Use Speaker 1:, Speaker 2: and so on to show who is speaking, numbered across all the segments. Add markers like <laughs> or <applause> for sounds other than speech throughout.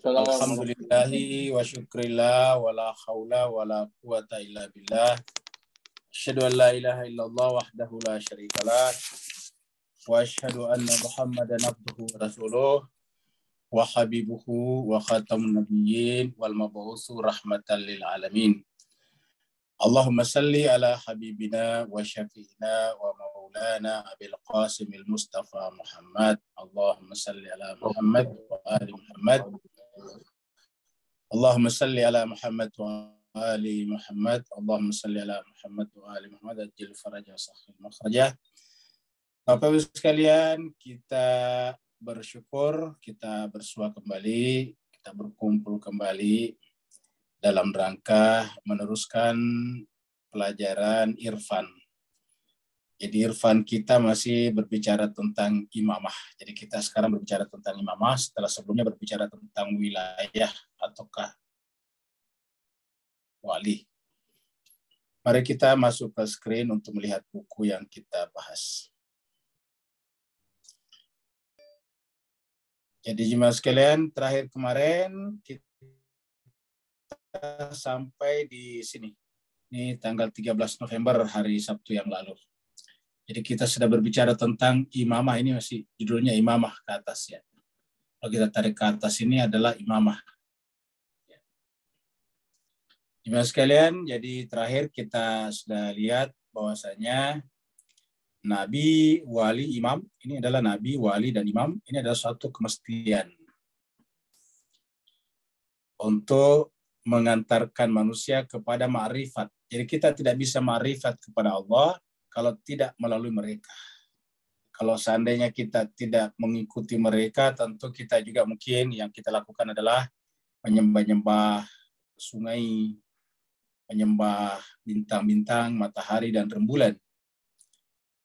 Speaker 1: Alhamdulillahi wa syukrillah wa la hawla wa la quwata illa billah. Asyhadu an la ilaha illallah wahdahu la syarikalah. Wa asyhadu anna Muhammadan abduhu wa rasuluh wa habibuhu wa khatamun nabiyyin wal mabu'usu rahmatan lil alamin. Allahumma salli ala habibina wa syafi'ina wa maulana Abil Qasim al-Mustafa Muhammad. Allahumma salli ala Muhammad wa ali Muhammad. اللهم صل على محمد وآل محمد اللهم صل على محمد وآل محمد أجل فرجah sahih makhrajah Bapak Ibu sekalian kita bersyukur kita bersua kembali kita berkumpul kembali dalam rangka meneruskan pelajaran irfan jadi irfan kita masih berbicara tentang imamah. Jadi kita sekarang berbicara tentang imamah setelah sebelumnya berbicara tentang wilayah ataukah wali. Mari kita masuk ke screen untuk melihat buku yang kita bahas. Jadi jemaah sekalian, terakhir kemarin kita sampai di sini. Ini tanggal 13 November hari Sabtu yang lalu. Jadi kita sudah berbicara tentang imamah ini masih judulnya imamah ke atas ya. Kalau kita tarik ke atas ini adalah imamah. Imam sekalian, jadi terakhir kita sudah lihat bahwasanya Nabi, wali, imam, ini adalah Nabi, wali, dan imam, ini adalah suatu kemestian untuk mengantarkan manusia kepada ma'rifat. Jadi kita tidak bisa ma'rifat kepada Allah kalau tidak melalui mereka. Kalau seandainya kita tidak mengikuti mereka, tentu kita juga mungkin yang kita lakukan adalah menyembah-nyembah sungai, menyembah bintang-bintang, matahari, dan rembulan.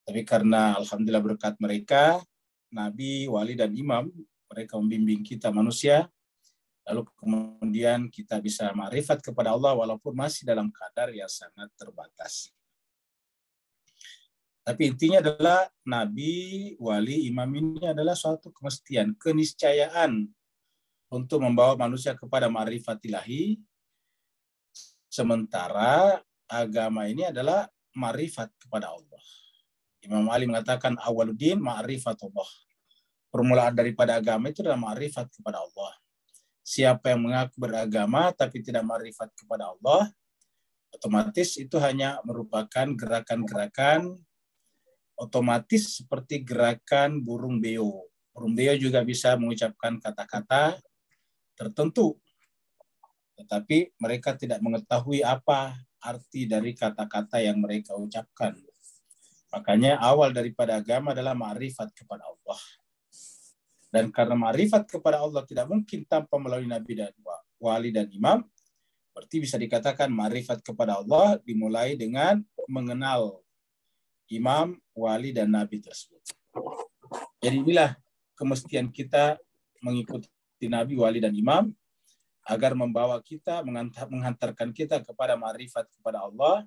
Speaker 1: Tapi karena Alhamdulillah berkat mereka, Nabi, Wali, dan Imam, mereka membimbing kita manusia, lalu kemudian kita bisa marifat kepada Allah walaupun masih dalam kadar yang sangat terbatas. Tapi intinya adalah nabi, wali, imam ini adalah suatu kemestian, keniscayaan untuk membawa manusia kepada ma'rifat ilahi. Sementara agama ini adalah ma'rifat kepada Allah. Imam Ali mengatakan awaluddin Allah. Permulaan daripada agama itu adalah ma'rifat kepada Allah. Siapa yang mengaku beragama tapi tidak ma'rifat kepada Allah, otomatis itu hanya merupakan gerakan-gerakan otomatis seperti gerakan burung beo. Burung beo juga bisa mengucapkan kata-kata tertentu, tetapi mereka tidak mengetahui apa arti dari kata-kata yang mereka ucapkan. Makanya awal daripada agama adalah ma'rifat kepada Allah. Dan karena ma'rifat kepada Allah tidak mungkin tanpa melalui nabi dan wali dan imam, berarti bisa dikatakan ma'rifat kepada Allah dimulai dengan mengenal imam, wali, dan nabi tersebut. Jadi inilah kemestian kita mengikuti nabi, wali, dan imam agar membawa kita, menghantarkan kita kepada marifat kepada Allah,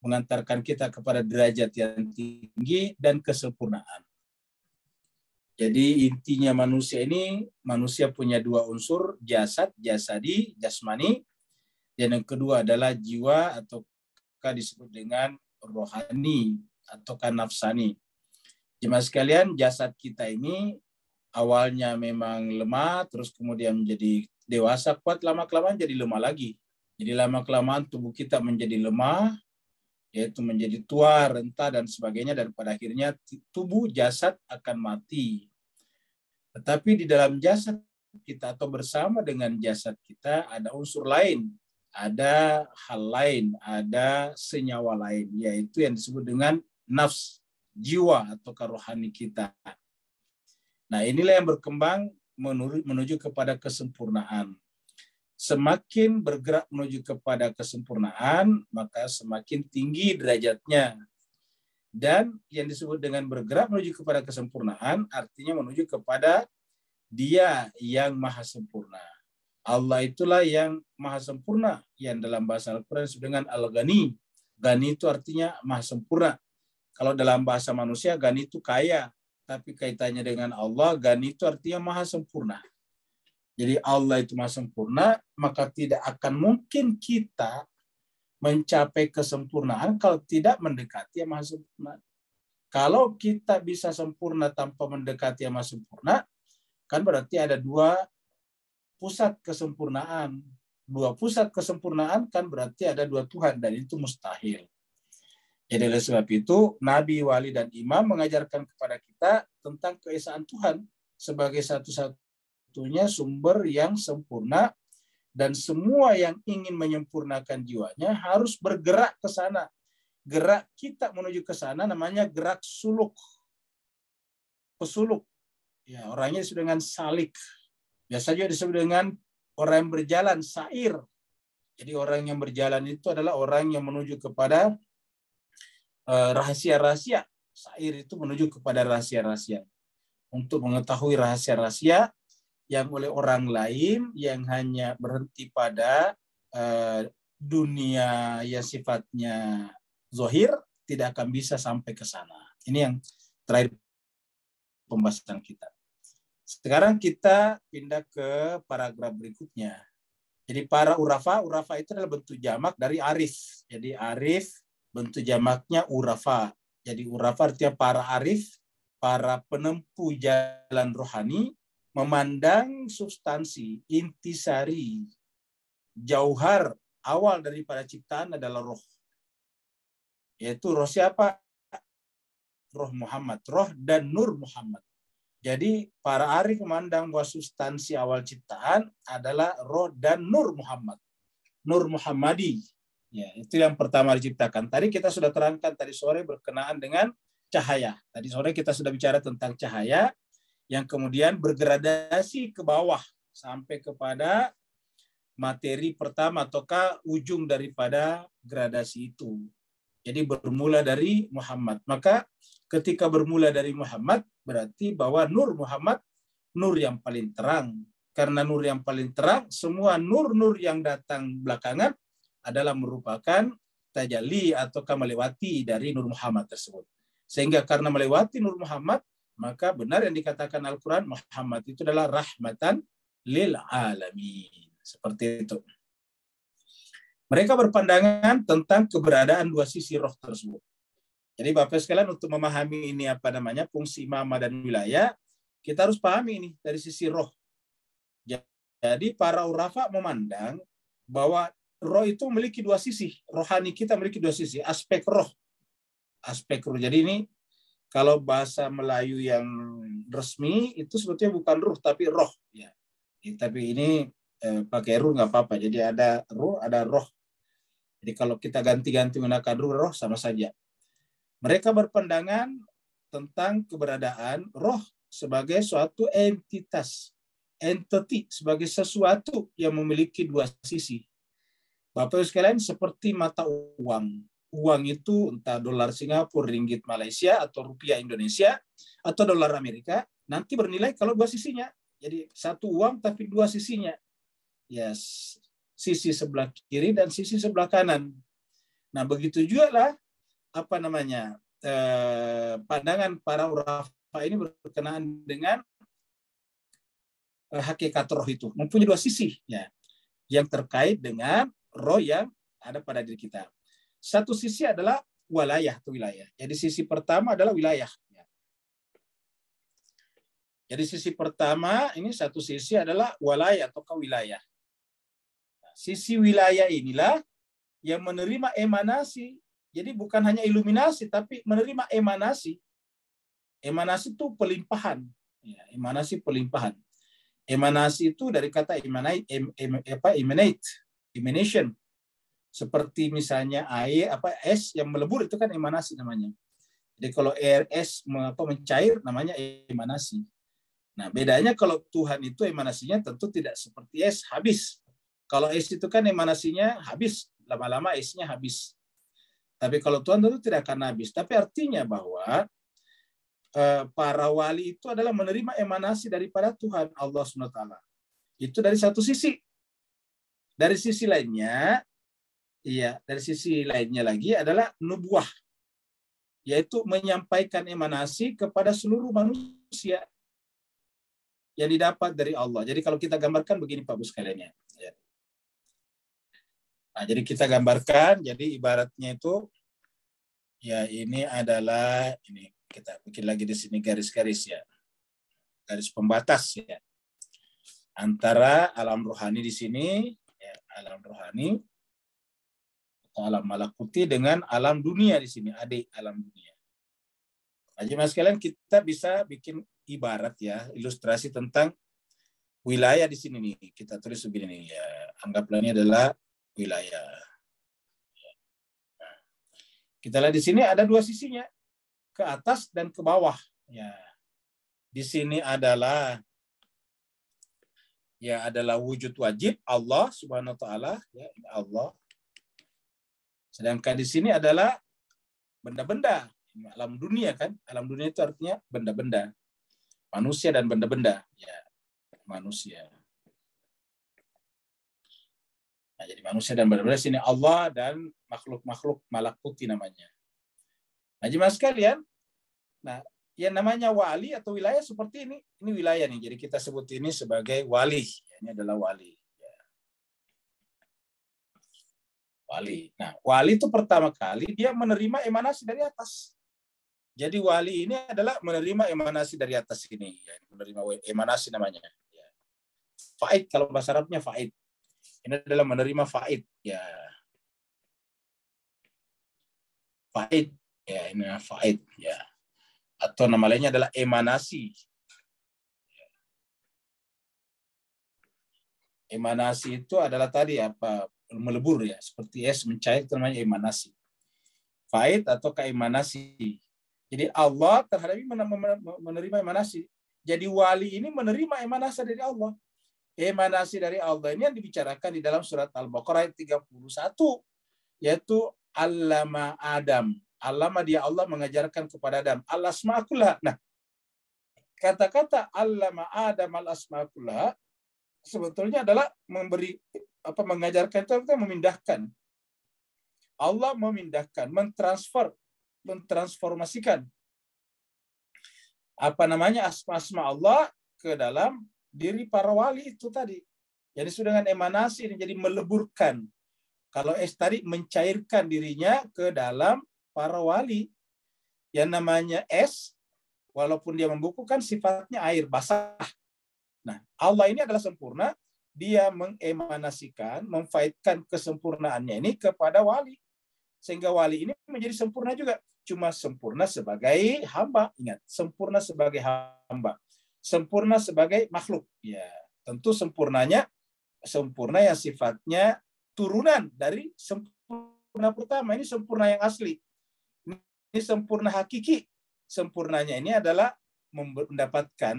Speaker 1: mengantarkan kita kepada derajat yang tinggi dan kesempurnaan. Jadi intinya manusia ini, manusia punya dua unsur, jasad, jasadi, jasmani, dan yang kedua adalah jiwa atau disebut dengan rohani ataukah nafsani. Jemaah sekalian, jasad kita ini awalnya memang lemah, terus kemudian menjadi dewasa, kuat, lama-kelamaan jadi lemah lagi. Jadi lama-kelamaan tubuh kita menjadi lemah, yaitu menjadi tua, rentah, dan sebagainya, dan pada akhirnya tubuh jasad akan mati. Tetapi di dalam jasad kita atau bersama dengan jasad kita ada unsur lain, ada hal lain, ada senyawa lain, yaitu yang disebut dengan nafs, jiwa atau rohani kita. Nah inilah yang berkembang menuju kepada kesempurnaan. Semakin bergerak menuju kepada kesempurnaan, maka semakin tinggi derajatnya. Dan yang disebut dengan bergerak menuju kepada kesempurnaan, artinya menuju kepada dia yang maha sempurna. Allah itulah yang maha sempurna, yang dalam bahasa Al-Quran disebut dengan Al-Ghani. Ghani itu artinya maha sempurna. Kalau dalam bahasa manusia, Gani itu kaya. Tapi kaitannya dengan Allah, Gani itu artinya maha sempurna. Jadi Allah itu maha sempurna, maka tidak akan mungkin kita mencapai kesempurnaan kalau tidak mendekati yang maha sempurna. Kalau kita bisa sempurna tanpa mendekati yang maha sempurna, kan berarti ada dua pusat kesempurnaan. Dua pusat kesempurnaan kan berarti ada dua Tuhan dan itu mustahil. Jadi oleh sebab itu Nabi, Wali, dan Imam mengajarkan kepada kita tentang keesaan Tuhan sebagai satu-satunya sumber yang sempurna dan semua yang ingin menyempurnakan jiwanya harus bergerak ke sana. Gerak kita menuju ke sana namanya gerak suluk. Pesuluk. Ya, orangnya disebut dengan salik. Biasa juga disebut dengan orang yang berjalan, sair. Jadi orang yang berjalan itu adalah orang yang menuju kepada rahasia-rahasia. Sair itu menuju kepada rahasia-rahasia. Untuk mengetahui rahasia-rahasia yang oleh orang lain yang hanya berhenti pada uh, dunia yang sifatnya zohir tidak akan bisa sampai ke sana. Ini yang terakhir pembahasan kita. Sekarang kita pindah ke paragraf berikutnya. Jadi para urafa, urafa itu adalah bentuk jamak dari arif. Jadi arif bentuk jamaknya urafa. Jadi urafa artinya para arif, para penempuh jalan rohani, memandang substansi, intisari, jauhar, awal daripada ciptaan adalah roh. Yaitu roh siapa? Roh Muhammad. Roh dan nur Muhammad. Jadi para arif memandang bahwa substansi awal ciptaan adalah roh dan nur Muhammad. Nur Muhammadi. Ya, itu yang pertama diciptakan. Tadi kita sudah terangkan tadi sore berkenaan dengan cahaya. Tadi sore kita sudah bicara tentang cahaya yang kemudian bergradasi ke bawah sampai kepada materi pertama ataukah ujung daripada gradasi itu. Jadi bermula dari Muhammad. Maka ketika bermula dari Muhammad, berarti bahwa nur Muhammad nur yang paling terang. Karena nur yang paling terang, semua nur-nur yang datang belakangan adalah merupakan tajalli atau melewati dari nur Muhammad tersebut. Sehingga karena melewati nur Muhammad, maka benar yang dikatakan Al-Quran, Muhammad itu adalah rahmatan lil alamin. Seperti itu. Mereka berpandangan tentang keberadaan dua sisi roh tersebut. Jadi Bapak sekalian untuk memahami ini apa namanya fungsi mama dan wilayah, kita harus pahami ini dari sisi roh. Jadi para urafa memandang bahwa roh itu memiliki dua sisi. Rohani kita memiliki dua sisi, aspek roh. Aspek roh. Jadi ini kalau bahasa Melayu yang resmi itu sebetulnya bukan roh tapi roh ya. Tapi ini eh, pakai roh nggak apa-apa. Jadi ada roh, ada roh. Jadi kalau kita ganti-ganti menggunakan roh, roh sama saja. Mereka berpandangan tentang keberadaan roh sebagai suatu entitas, entity sebagai sesuatu yang memiliki dua sisi. Bapak Ibu sekalian seperti mata uang. Uang itu entah dolar Singapura, ringgit Malaysia, atau rupiah Indonesia, atau dolar Amerika, nanti bernilai kalau dua sisinya. Jadi satu uang tapi dua sisinya. Yes, sisi sebelah kiri dan sisi sebelah kanan. Nah begitu juga lah apa namanya eh, pandangan para urafa ini berkenaan dengan eh, hakikat roh itu mempunyai dua sisi ya yang terkait dengan roh yang ada pada diri kita. Satu sisi adalah wilayah atau wilayah. Jadi sisi pertama adalah wilayah. Ya. Jadi sisi pertama ini satu sisi adalah wilayah atau wilayah. Nah, sisi wilayah inilah yang menerima emanasi jadi bukan hanya iluminasi, tapi menerima emanasi. Emanasi itu pelimpahan. Ya, emanasi pelimpahan. Emanasi itu dari kata emanate, em, em, apa, emanate, emanation. Seperti misalnya air, apa es yang melebur itu kan emanasi namanya. Jadi kalau air es apa, mencair namanya emanasi. Nah bedanya kalau Tuhan itu emanasinya tentu tidak seperti es habis. Kalau es itu kan emanasinya habis, lama-lama esnya habis. Tapi kalau Tuhan tentu tidak akan habis. Tapi artinya bahwa eh, para wali itu adalah menerima emanasi daripada Tuhan Allah SWT. Itu dari satu sisi. Dari sisi lainnya, iya, dari sisi lainnya lagi adalah nubuah, yaitu menyampaikan emanasi kepada seluruh manusia. yang didapat dari Allah. Jadi kalau kita gambarkan begini Pak Bu sekalian ya. Nah, jadi kita gambarkan, jadi ibaratnya itu ya ini adalah ini kita bikin lagi di sini garis-garis ya. Garis pembatas ya. Antara alam rohani di sini, ya, alam rohani atau alam malakuti dengan alam dunia di sini, adik alam dunia. Jadi mas kalian kita bisa bikin ibarat ya, ilustrasi tentang wilayah di sini nih. Kita tulis begini nih ya. Anggaplah ini adalah wilayah. Nah, kita lihat di sini ada dua sisinya, ke atas dan ke bawah. Ya, di sini adalah ya adalah wujud wajib Allah Subhanahu wa taala ya Allah. Sedangkan di sini adalah benda-benda. Alam dunia kan? Alam dunia itu artinya benda-benda. Manusia dan benda-benda ya manusia. Nah, jadi manusia dan benda-benda sini Allah dan makhluk-makhluk malakuti namanya. Nah jemaah sekalian nah yang namanya wali atau wilayah seperti ini ini wilayah nih jadi kita sebut ini sebagai wali ini adalah wali ya. wali nah wali itu pertama kali dia menerima emanasi dari atas jadi wali ini adalah menerima emanasi dari atas ini, ya, menerima emanasi namanya. Ya. Faid kalau bahasa Arabnya faid. Ini adalah menerima faid, ya. Faid, ya ini faid, ya. Atau nama lainnya adalah emanasi. Emanasi itu adalah tadi apa melebur ya, seperti es mencair namanya emanasi. Faid atau keemanasi jadi Allah terhadap menerima emanasi. Jadi wali ini menerima emanasi dari Allah. Emanasi dari Allah ini yang dibicarakan di dalam surat Al-Baqarah ayat 31 yaitu Allama Adam. Allama dia Allah mengajarkan kepada Adam al asma'kullah. Nah, kata-kata Allama Adam al asma'kullah sebetulnya adalah memberi apa mengajarkan itu memindahkan. Allah memindahkan, mentransfer mentransformasikan apa namanya asma-asma Allah ke dalam diri para wali itu tadi. Jadi sudah dengan emanasi jadi meleburkan. Kalau es tadi mencairkan dirinya ke dalam para wali. Yang namanya es, walaupun dia membukukan sifatnya air basah. Nah, Allah ini adalah sempurna. Dia mengemanasikan, memfaidkan kesempurnaannya ini kepada wali. Sehingga wali ini menjadi sempurna juga cuma sempurna sebagai hamba. Ingat, sempurna sebagai hamba. Sempurna sebagai makhluk. Ya, tentu sempurnanya sempurna yang sifatnya turunan dari sempurna pertama. Ini sempurna yang asli. Ini sempurna hakiki. Sempurnanya ini adalah mendapatkan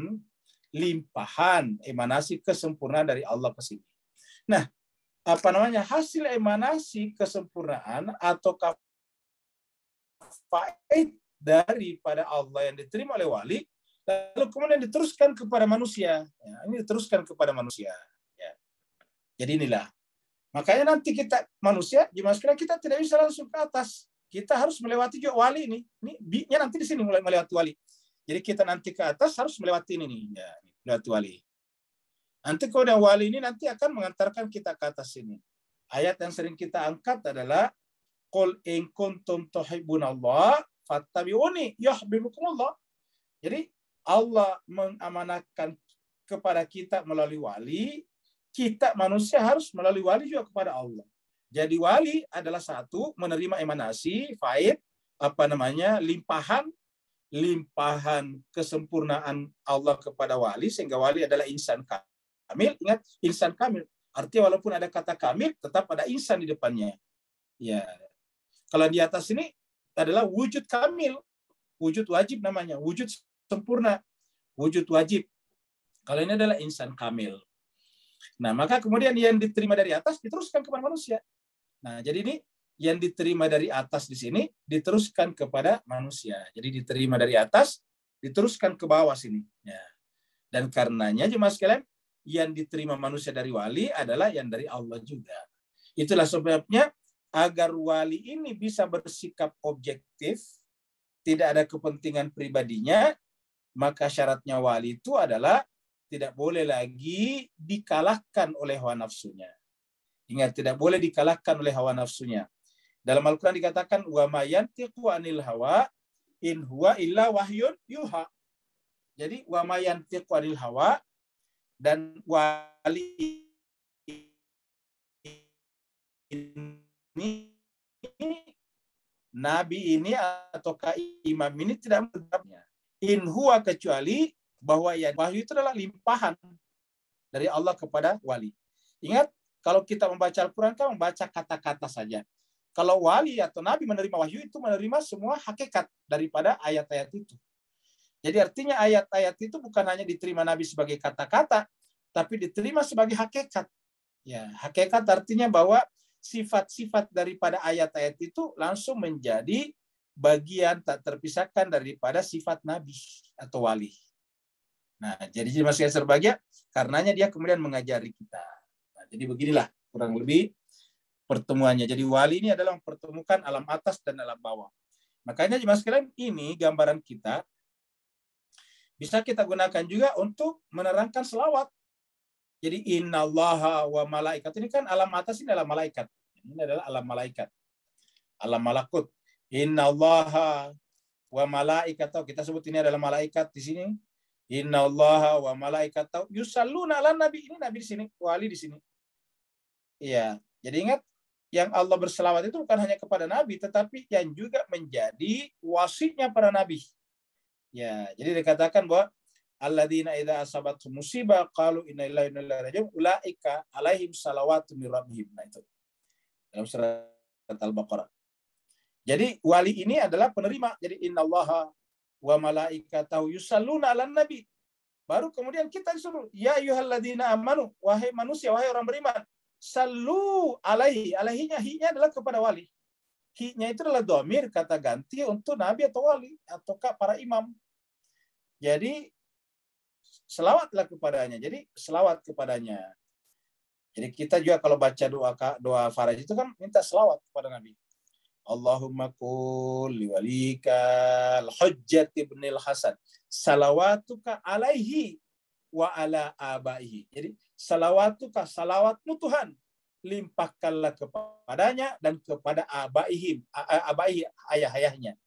Speaker 1: limpahan emanasi kesempurnaan dari Allah ke. Nah, apa namanya hasil emanasi kesempurnaan atau faid daripada Allah yang diterima oleh wali, lalu kemudian diteruskan kepada manusia. Ya, ini diteruskan kepada manusia. Ya. Jadi inilah. Makanya nanti kita manusia, jemaah kita tidak bisa langsung ke atas. Kita harus melewati juga wali ini. Ini bi-nya nanti di sini mulai melewati wali. Jadi kita nanti ke atas harus melewati ini nih, ya, melewati wali. Nanti kalau wali ini nanti akan mengantarkan kita ke atas ini. Ayat yang sering kita angkat adalah Qul in kuntum tuhibbunallah fattabi'uni yuhibbukumullah. Jadi Allah mengamanahkan kepada kita melalui wali, kita manusia harus melalui wali juga kepada Allah. Jadi wali adalah satu menerima emanasi, faid, apa namanya, limpahan limpahan kesempurnaan Allah kepada wali sehingga wali adalah insan kamil. Ingat, insan kamil. Artinya walaupun ada kata kamil, tetap ada insan di depannya. Ya, kalau di atas ini adalah wujud kamil, wujud wajib namanya, wujud sempurna, wujud wajib. Kalau ini adalah insan kamil. Nah, maka kemudian yang diterima dari atas diteruskan kepada manusia. Nah, jadi ini yang diterima dari atas di sini diteruskan kepada manusia. Jadi diterima dari atas, diteruskan ke bawah sini. Ya. Dan karenanya jemaah sekalian, yang diterima manusia dari wali adalah yang dari Allah juga. Itulah sebabnya agar wali ini bisa bersikap objektif, tidak ada kepentingan pribadinya, maka syaratnya wali itu adalah tidak boleh lagi dikalahkan oleh hawa nafsunya. Ingat, tidak boleh dikalahkan oleh hawa nafsunya. Dalam Al-Quran dikatakan, wa mayantiqu anil hawa in huwa illa wahyun yuha. Jadi, wa mayantiqu anil hawa dan wali ini nabi ini atau imam ini tidak menetapnya. In huwa kecuali bahwa ya wahyu itu adalah limpahan dari Allah kepada wali. Ingat, kalau kita membaca Al-Quran kan membaca kata-kata saja. Kalau wali atau nabi menerima wahyu itu menerima semua hakikat daripada ayat-ayat itu. Jadi artinya ayat-ayat itu bukan hanya diterima nabi sebagai kata-kata, tapi diterima sebagai hakikat. Ya, hakikat artinya bahwa sifat-sifat daripada ayat-ayat itu langsung menjadi bagian tak terpisahkan daripada sifat nabi atau wali. Nah, jadi masih serbagia karenanya dia kemudian mengajari kita. Jadi beginilah kurang lebih pertemuannya. Jadi wali ini adalah mempertemukan alam atas dan alam bawah. Makanya jemaah sekalian ini gambaran kita bisa kita gunakan juga untuk menerangkan selawat. Jadi innallaha wa malaikat ini kan alam atas ini adalah malaikat. Ini adalah alam malaikat. Alam malakut. Innallaha wa malaikat kita sebut ini adalah malaikat di sini. Innallaha wa malaikat yusalluna ala nabi. Ini nabi di sini, wali di sini. Iya. Jadi ingat yang Allah berselawat itu bukan hanya kepada Nabi, tetapi yang juga menjadi wasitnya para Nabi. Ya, jadi dikatakan bahwa alladzina idza asabat musibah qalu inna lillahi wa inna ilaihi raji'un ulaika alaihim salawatu min rabbihim. Nah itu. Dalam surat Al-Baqarah. Jadi wali ini adalah penerima. Jadi innallaha wa malaikatahu yusalluna 'alan nabi. Baru kemudian kita disuruh, ya ayyuhalladzina amanu, wahai manusia, wahai orang beriman, Salu alaihi. Alaihinya hi-nya adalah kepada wali. Hi-nya itu adalah domir, kata ganti untuk nabi atau wali. atau para imam. Jadi, selawatlah kepadanya. Jadi, selawat kepadanya. Jadi kita juga kalau baca doa doa faraj itu kan minta selawat kepada Nabi. Allahumma kul liwalika al-hujjat ibnil Hasan. Salawatuka alaihi wa ala abaihi. Jadi salawatuka salawatmu Tuhan. Limpahkanlah kepadanya dan kepada abaihim abaihi ayah-ayahnya.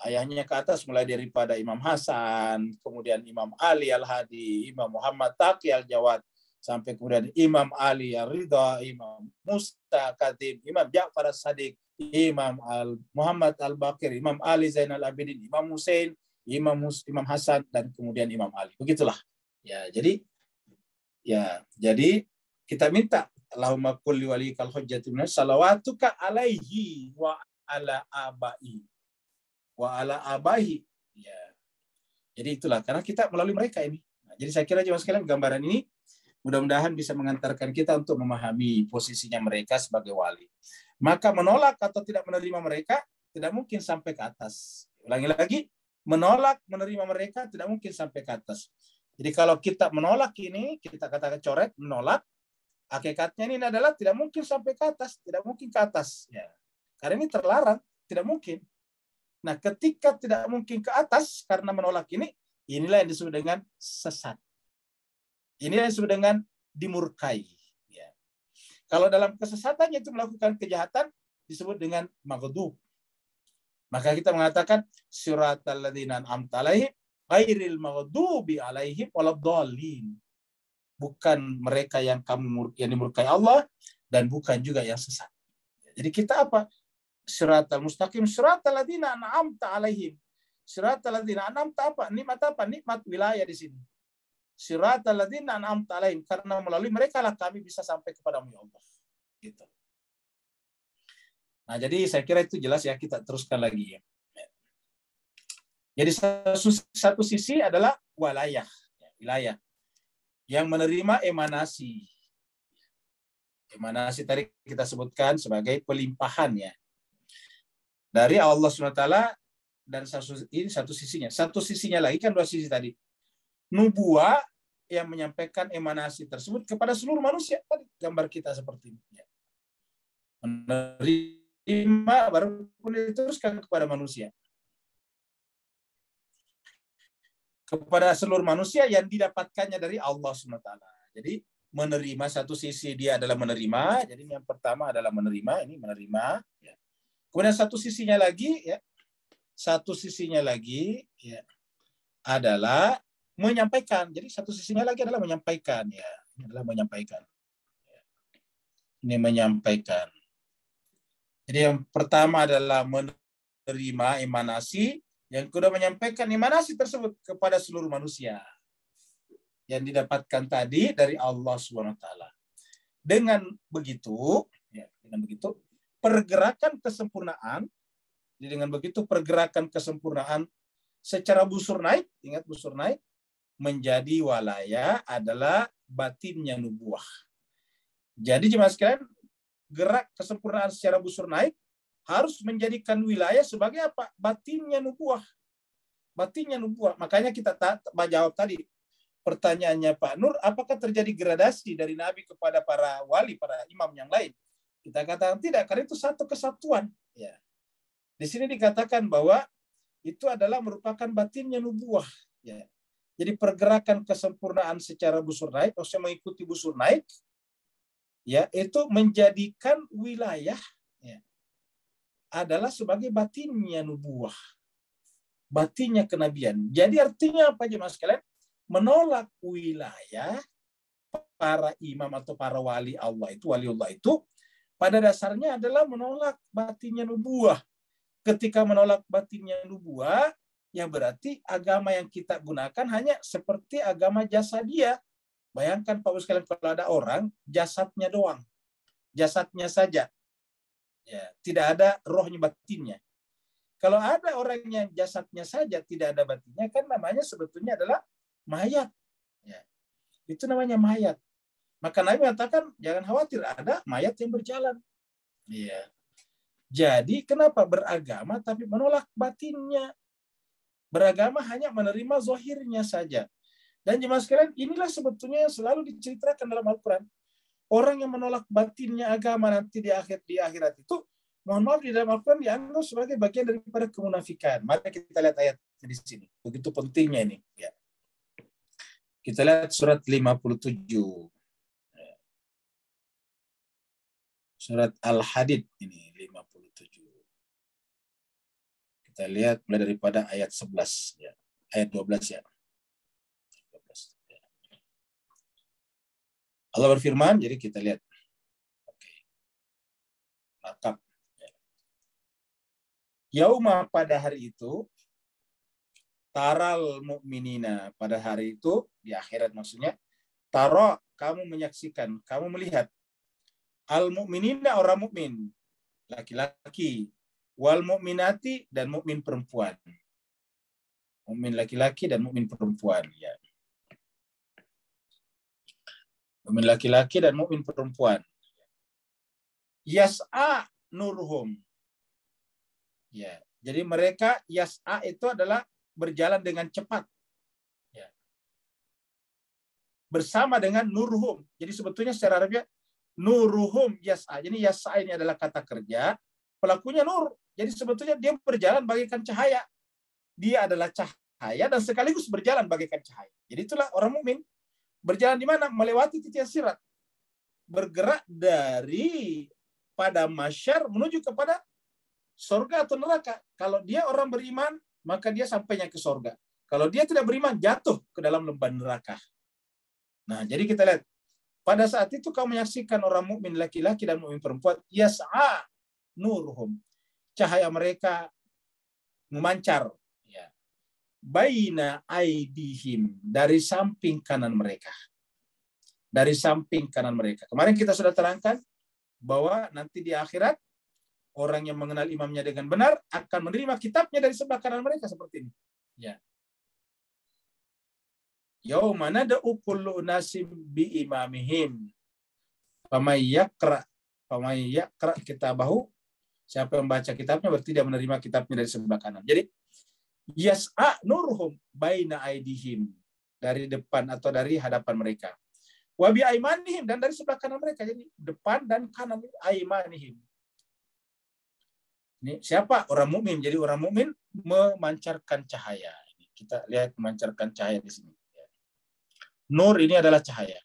Speaker 1: Ayahnya ke atas mulai daripada Imam Hasan kemudian Imam Ali Al-Hadi Imam Muhammad Taqi Al-Jawad sampai kemudian Imam Ali Al-Ridha Imam Musta Katib Imam Ja'far As-Sadiq Imam Al Muhammad Al-Bakir Imam Ali Zainal Abidin Imam Hussein Imam Imam Hasan dan kemudian Imam Ali. Begitulah. Ya jadi Ya, jadi kita minta Allahumma kulli hujjati min salawatuka alaihi wa ala abai wa ala abahi. Ya. Jadi itulah karena kita melalui mereka ini. Nah, jadi saya kira jemaah sekalian gambaran ini mudah-mudahan bisa mengantarkan kita untuk memahami posisinya mereka sebagai wali. Maka menolak atau tidak menerima mereka tidak mungkin sampai ke atas. Ulangi lagi, menolak menerima mereka tidak mungkin sampai ke atas. Jadi kalau kita menolak ini, kita katakan coret, menolak, hakikatnya ini adalah tidak mungkin sampai ke atas, tidak mungkin ke atas. Ya. Karena ini terlarang, tidak mungkin. Nah, ketika tidak mungkin ke atas karena menolak ini, inilah yang disebut dengan sesat. Inilah yang disebut dengan dimurkai. Ya. Kalau dalam kesesatannya itu melakukan kejahatan, disebut dengan maghdub. Maka kita mengatakan surat al-ladzina amta ghairil maghdubi alaihim waladdallin. Bukan mereka yang kamu yang dimurkai Allah dan bukan juga yang sesat. Jadi kita apa? Siratal mustaqim siratal ladzina an'amta alaihim. Siratal ladzina an'amta apa? Nikmat apa? Nikmat wilayah di sini. Siratal ladzina an'amta alaihim karena melalui mereka lah kami bisa sampai kepada ya Allah. Gitu. Nah, jadi saya kira itu jelas ya kita teruskan lagi ya. Jadi satu, sisi adalah walayah, ya, wilayah, yang menerima emanasi. Emanasi tadi kita sebutkan sebagai pelimpahannya dari Allah SWT dan satu ini satu sisinya. Satu sisinya lagi kan dua sisi tadi. Nubuah yang menyampaikan emanasi tersebut kepada seluruh manusia. Tadi gambar kita seperti ini. Ya. Menerima baru diteruskan kepada manusia. Kepada seluruh manusia yang didapatkannya dari Allah SWT. Jadi menerima satu sisi dia adalah menerima. Jadi yang pertama adalah menerima, ini menerima. Ya. Kemudian satu sisinya lagi, ya, satu sisinya lagi ya, adalah menyampaikan. Jadi satu sisinya lagi adalah menyampaikan, ya, ini adalah menyampaikan. Ya. Ini menyampaikan. Jadi yang pertama adalah menerima emanasi, yang kedua menyampaikan emanasi tersebut kepada seluruh manusia yang didapatkan tadi dari Allah SWT. Dengan begitu, ya, dengan begitu pergerakan kesempurnaan, jadi dengan begitu pergerakan kesempurnaan secara busur naik, ingat busur naik, menjadi walaya adalah batinnya nubuah. Jadi jemaah sekalian, gerak kesempurnaan secara busur naik harus menjadikan wilayah sebagai apa? Batinnya nubuah. Batinnya nubuah. Makanya kita tak jawab tadi. Pertanyaannya Pak Nur, apakah terjadi gradasi dari Nabi kepada para wali, para imam yang lain? Kita katakan tidak, karena itu satu kesatuan. Ya. Di sini dikatakan bahwa itu adalah merupakan batinnya nubuah. Ya. Jadi pergerakan kesempurnaan secara busur naik, maksudnya mengikuti busur naik, ya itu menjadikan wilayah adalah sebagai batinnya nubuah. Batinnya kenabian. Jadi artinya apa jemaah sekalian? Menolak wilayah para imam atau para wali Allah itu, wali Allah itu, pada dasarnya adalah menolak batinnya nubuah. Ketika menolak batinnya nubuah, ya berarti agama yang kita gunakan hanya seperti agama jasa dia. Bayangkan Pak sekalian kalau ada orang jasadnya doang. Jasadnya saja. Ya, tidak ada rohnya batinnya. Kalau ada orang yang jasadnya saja tidak ada batinnya, kan namanya sebetulnya adalah mayat. Ya. Itu namanya mayat. Maka Nabi mengatakan, jangan khawatir, ada mayat yang berjalan. Ya. Jadi kenapa beragama tapi menolak batinnya? Beragama hanya menerima zohirnya saja. Dan jemaah sekalian, inilah sebetulnya yang selalu diceritakan dalam Al-Quran orang yang menolak batinnya agama nanti di akhir di akhirat itu mohon maaf di dalam Al-Quran dianggap sebagai bagian daripada kemunafikan. Mari kita lihat ayat di sini. Begitu pentingnya ini. Ya. Kita lihat surat 57. Surat Al-Hadid ini 57. Kita lihat mulai daripada ayat 11 ya. Ayat 12 ya. Allah berfirman, jadi kita lihat. Oke. Maka Yauma pada hari itu taral mukminina pada hari itu di akhirat maksudnya taro kamu menyaksikan kamu melihat. Al mukminina orang mukmin laki-laki. Wal mukminati dan mukmin perempuan. Mukmin laki-laki dan mukmin perempuan ya Mukmin laki-laki dan mukmin perempuan. Yas'a nurhum. Ya, jadi mereka yas'a itu adalah berjalan dengan cepat. Ya. Bersama dengan nurhum. Jadi sebetulnya secara Arabnya nuruhum yas'a. Jadi yas'a ini adalah kata kerja, pelakunya nur. Jadi sebetulnya dia berjalan bagaikan cahaya. Dia adalah cahaya dan sekaligus berjalan bagaikan cahaya. Jadi itulah orang mukmin. Berjalan di mana? Melewati titik sirat. Bergerak dari pada masyar menuju kepada sorga atau neraka. Kalau dia orang beriman, maka dia sampainya ke sorga. Kalau dia tidak beriman, jatuh ke dalam lembah neraka. Nah, jadi kita lihat. Pada saat itu kau menyaksikan orang mukmin laki-laki dan mukmin perempuan, yas'a nurhum. Cahaya mereka memancar baina aidihim dari samping kanan mereka. Dari samping kanan mereka. Kemarin kita sudah terangkan bahwa nanti di akhirat orang yang mengenal imamnya dengan benar akan menerima kitabnya dari sebelah kanan mereka seperti ini. Ya. Yauma nad'u kullu nasim bi imamihim. Famay yaqra yaqra kitabahu siapa yang baca kitabnya berarti dia menerima kitabnya dari sebelah kanan. Jadi yas'a nurhum baina aidihim dari depan atau dari hadapan mereka. Wa bi aimanihim dan dari sebelah kanan mereka. Jadi depan dan kanan aimanihim. Ini siapa orang mukmin? Jadi orang mukmin memancarkan cahaya. Kita lihat memancarkan cahaya di sini. Nur ini adalah cahaya.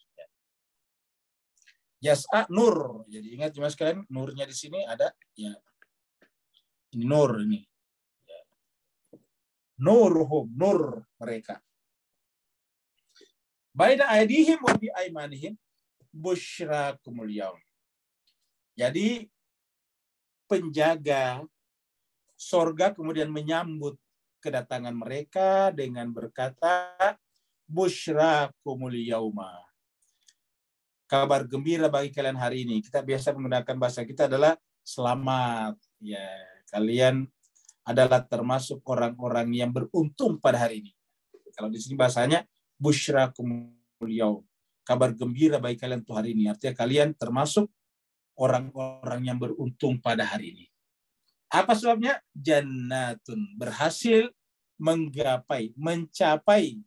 Speaker 1: Yas'a nur. Jadi ingat cuma sekalian, nurnya di sini ada ya. Ini nur ini. Nurhum, nur mereka. Baina aidihim wa bi aimanihim busyrakumul yaum. Jadi penjaga sorga kemudian menyambut kedatangan mereka dengan berkata busyrakumul yauma kabar gembira bagi kalian hari ini. Kita biasa menggunakan bahasa kita adalah selamat. Ya, kalian adalah termasuk orang-orang yang beruntung pada hari ini. Kalau di sini bahasanya bushra yaum. Kabar gembira bagi kalian tuh hari ini. Artinya kalian termasuk orang-orang yang beruntung pada hari ini. Apa sebabnya? Jannatun berhasil menggapai, mencapai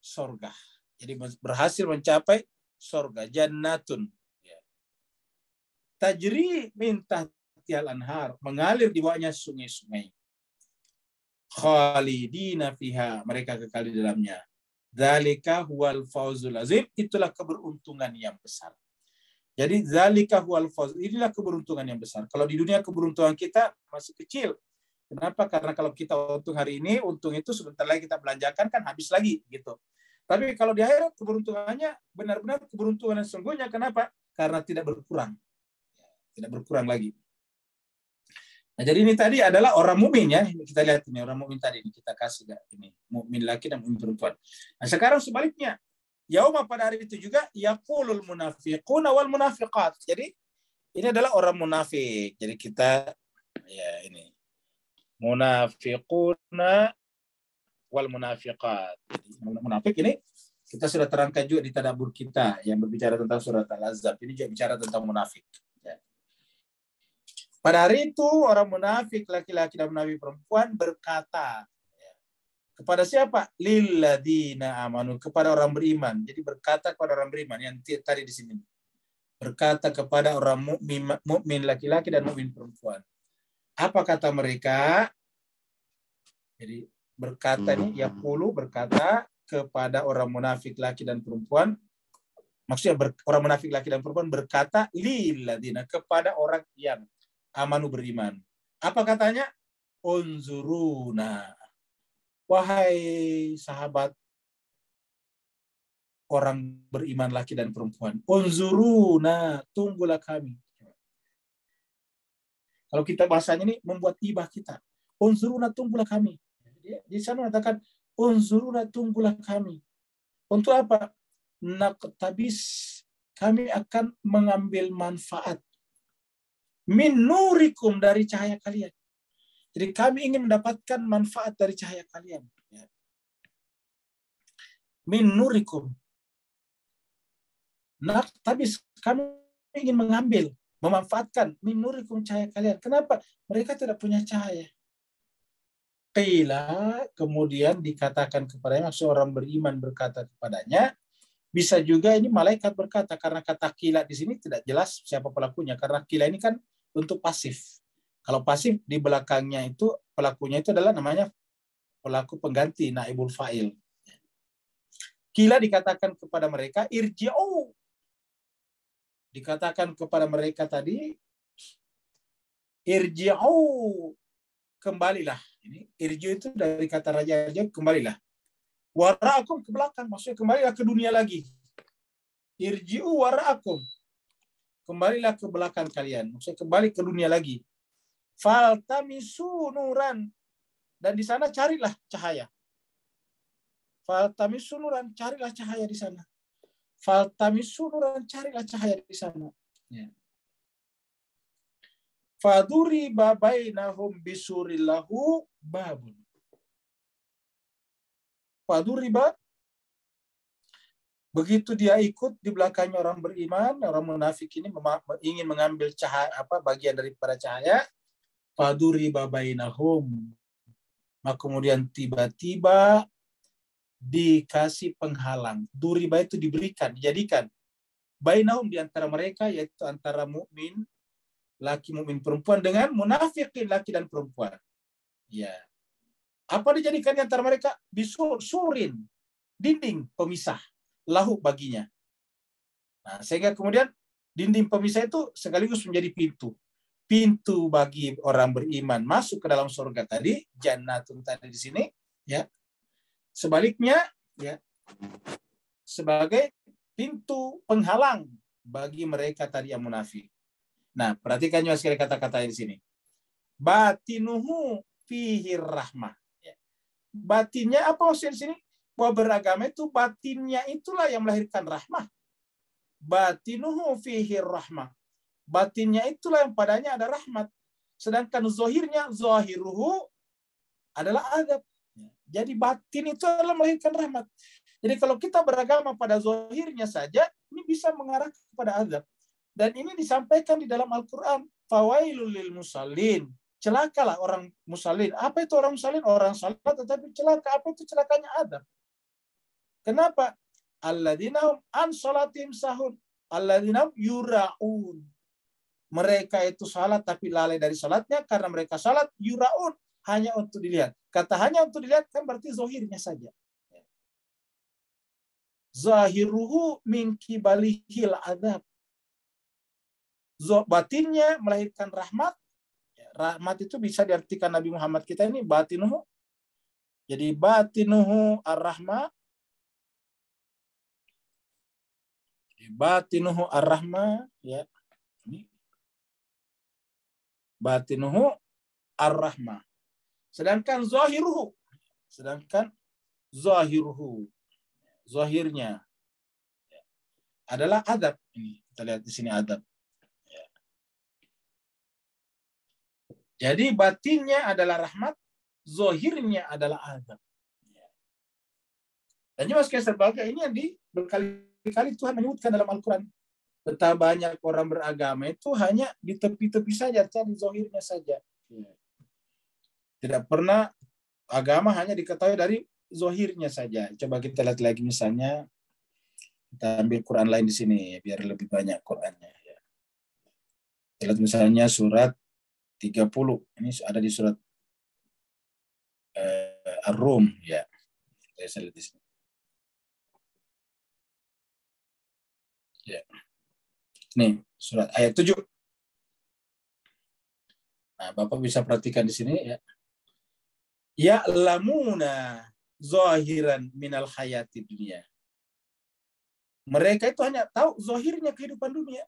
Speaker 1: sorga. Jadi berhasil mencapai sorga jannatun ya. tajri minta tial anhar mengalir di bawahnya sungai-sungai khalidina fiha mereka kekal di dalamnya zalika huwal fawzul azim itulah keberuntungan yang besar jadi zalika huwal fawz inilah keberuntungan yang besar kalau di dunia keberuntungan kita masih kecil Kenapa? Karena kalau kita untung hari ini, untung itu sebentar lagi kita belanjakan kan habis lagi gitu. Tapi kalau di akhirat keberuntungannya benar-benar keberuntungan yang sesungguhnya. Kenapa? Karena tidak berkurang. Tidak berkurang lagi. Nah, jadi ini tadi adalah orang mukmin ya. Kita lihat ini orang mukmin tadi ini kita kasih gak ini mukmin laki dan mukmin perempuan. Nah, sekarang sebaliknya. Yauma pada hari itu juga yaqulul munafiquna wal munafiqat. Jadi ini adalah orang munafik. Jadi kita ya ini munafiquna wal munafiqat. Munafik ini kita sudah terangkan juga di tadabur kita yang berbicara tentang surat Al-Azab. Ini juga bicara tentang munafik. Pada hari itu orang munafik laki-laki dan munafik perempuan berkata ya, kepada siapa? Lilladina amanu kepada orang beriman. Jadi berkata kepada orang beriman yang tadi di sini. Berkata kepada orang mukmin mukmin laki-laki dan mukmin perempuan. Apa kata mereka? Jadi berkata nih ya puluh berkata kepada orang munafik laki dan perempuan maksudnya ber, orang munafik laki dan perempuan berkata lilladina kepada orang yang amanu beriman. Apa katanya? Unzuruna. Wahai sahabat orang beriman laki dan perempuan unzuruna tunggulah kami. Kalau kita bahasanya ini membuat ibah kita. Unzuruna tunggulah kami. Di sana mengatakan unzuruna tunggulah kami. Untuk apa? Naktabis kami akan mengambil manfaat min nurikum dari cahaya kalian. Jadi kami ingin mendapatkan manfaat dari cahaya kalian. Ya. Min nurikum. Naktabis kami ingin mengambil, memanfaatkan min nurikum cahaya kalian. Kenapa? Mereka tidak punya cahaya. Qila kemudian dikatakan kepadanya seorang beriman berkata kepadanya bisa juga ini malaikat berkata karena kata kila di sini tidak jelas siapa pelakunya karena kila ini kan untuk pasif. Kalau pasif di belakangnya itu pelakunya itu adalah namanya pelaku pengganti naibul fa'il. Kila dikatakan kepada mereka irji'u. Dikatakan kepada mereka tadi irji'u kembalilah ini irju itu dari kata raja raja kembalilah. Wara'akum ke belakang, maksudnya kembalilah ke dunia lagi. Irji'u wara'akum. Kembalilah ke belakang kalian. Maksudnya kembali ke dunia lagi. Faltamisu nuran. Dan di sana carilah cahaya. Faltamisu nuran, carilah cahaya di sana. Faltamisu nuran, carilah cahaya di sana. Ya. Faduri babainahum bisurillahu babun. Faduriba begitu dia ikut di belakangnya orang beriman, orang munafik ini ingin mengambil cahaya apa bagian daripada cahaya. Faduri babainahum. Maka kemudian tiba-tiba dikasih penghalang. Duriba itu diberikan, dijadikan. Bainahum di antara mereka yaitu antara mukmin laki mukmin perempuan dengan munafikin laki dan perempuan. Ya. Apa dijadikan di antara mereka? Surin, dinding pemisah, lahu baginya. Nah, sehingga kemudian dinding pemisah itu sekaligus menjadi pintu. Pintu bagi orang beriman masuk ke dalam surga tadi, jannatun tadi di sini, ya. Sebaliknya, ya, sebagai pintu penghalang bagi mereka tadi yang munafik. Nah, perhatikan juga sekali kata-kata di sini. Batinuhu fihi rahmah. Ya. Batinnya apa maksudnya di sini? Bahwa beragama itu batinnya itulah yang melahirkan rahmah. Batinuhu fihi rahmah. Batinnya itulah yang padanya ada rahmat. Sedangkan zohirnya, zohiruhu adalah adab. Jadi batin itu adalah melahirkan rahmat. Jadi kalau kita beragama pada zohirnya saja, ini bisa mengarah kepada azab. Dan ini disampaikan di dalam Al-Quran. Fawailul lil musallin. Celakalah orang musallin. Apa itu orang musallin? Orang salat tetapi celaka. Apa itu celakanya azab? Kenapa? Alladinahum an salatim sahun. Alladinahum yura'un. Mereka itu salat tapi lalai dari salatnya karena mereka salat yura'un hanya untuk dilihat. Kata hanya untuk dilihat kan berarti zohirnya saja zahiruhu min kibalihil adab. Batinnya melahirkan rahmat. Rahmat itu bisa diartikan Nabi Muhammad kita ini batinuhu. Jadi batinuhu ar-rahma. Batinuhu ar-rahma. Ya. Ini. Batinuhu ar-rahma. Sedangkan zahiruhu. Sedangkan zahiruhu zahirnya adalah adab ini kita lihat di sini adab ya. jadi batinnya adalah rahmat zahirnya adalah adab ya. dan juga sebagai ini yang di berkali-kali Tuhan menyebutkan dalam Al-Quran betapa banyak orang beragama itu hanya di tepi-tepi saja cari zahirnya saja ya. tidak pernah agama hanya diketahui dari zohirnya saja. Coba kita lihat lagi misalnya kita ambil Quran lain di sini biar lebih banyak Qurannya. Ya. Kita lihat misalnya surat 30. Ini ada di surat uh, Ar-Rum ya. Saya lihat di sini. Ya. Nih, surat ayat 7. Nah, Bapak bisa perhatikan di sini ya. Ya lamuna zahiran minal hayati dunia. Mereka itu hanya tahu zahirnya kehidupan dunia.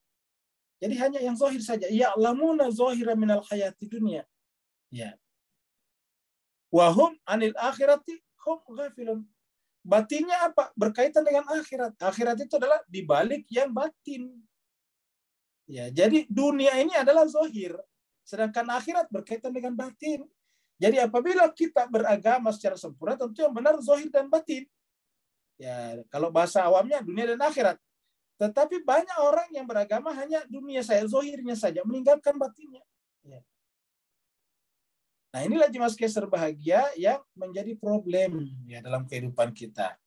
Speaker 1: Jadi hanya yang zahir saja. Ya lamuna zahiran minal hayati dunia. Ya. Wahum anil akhirati hum ghafilun. Batinnya apa? Berkaitan dengan akhirat. Akhirat itu adalah dibalik yang batin. Ya, jadi dunia ini adalah zahir. Sedangkan akhirat berkaitan dengan batin. Jadi apabila kita beragama secara sempurna, tentu yang benar zohir dan batin. Ya, kalau bahasa awamnya dunia dan akhirat. Tetapi banyak orang yang beragama hanya dunia saya, zohirnya saja, meninggalkan batinnya. Ya. Nah inilah jemaah sekalian bahagia yang menjadi problem ya dalam kehidupan kita.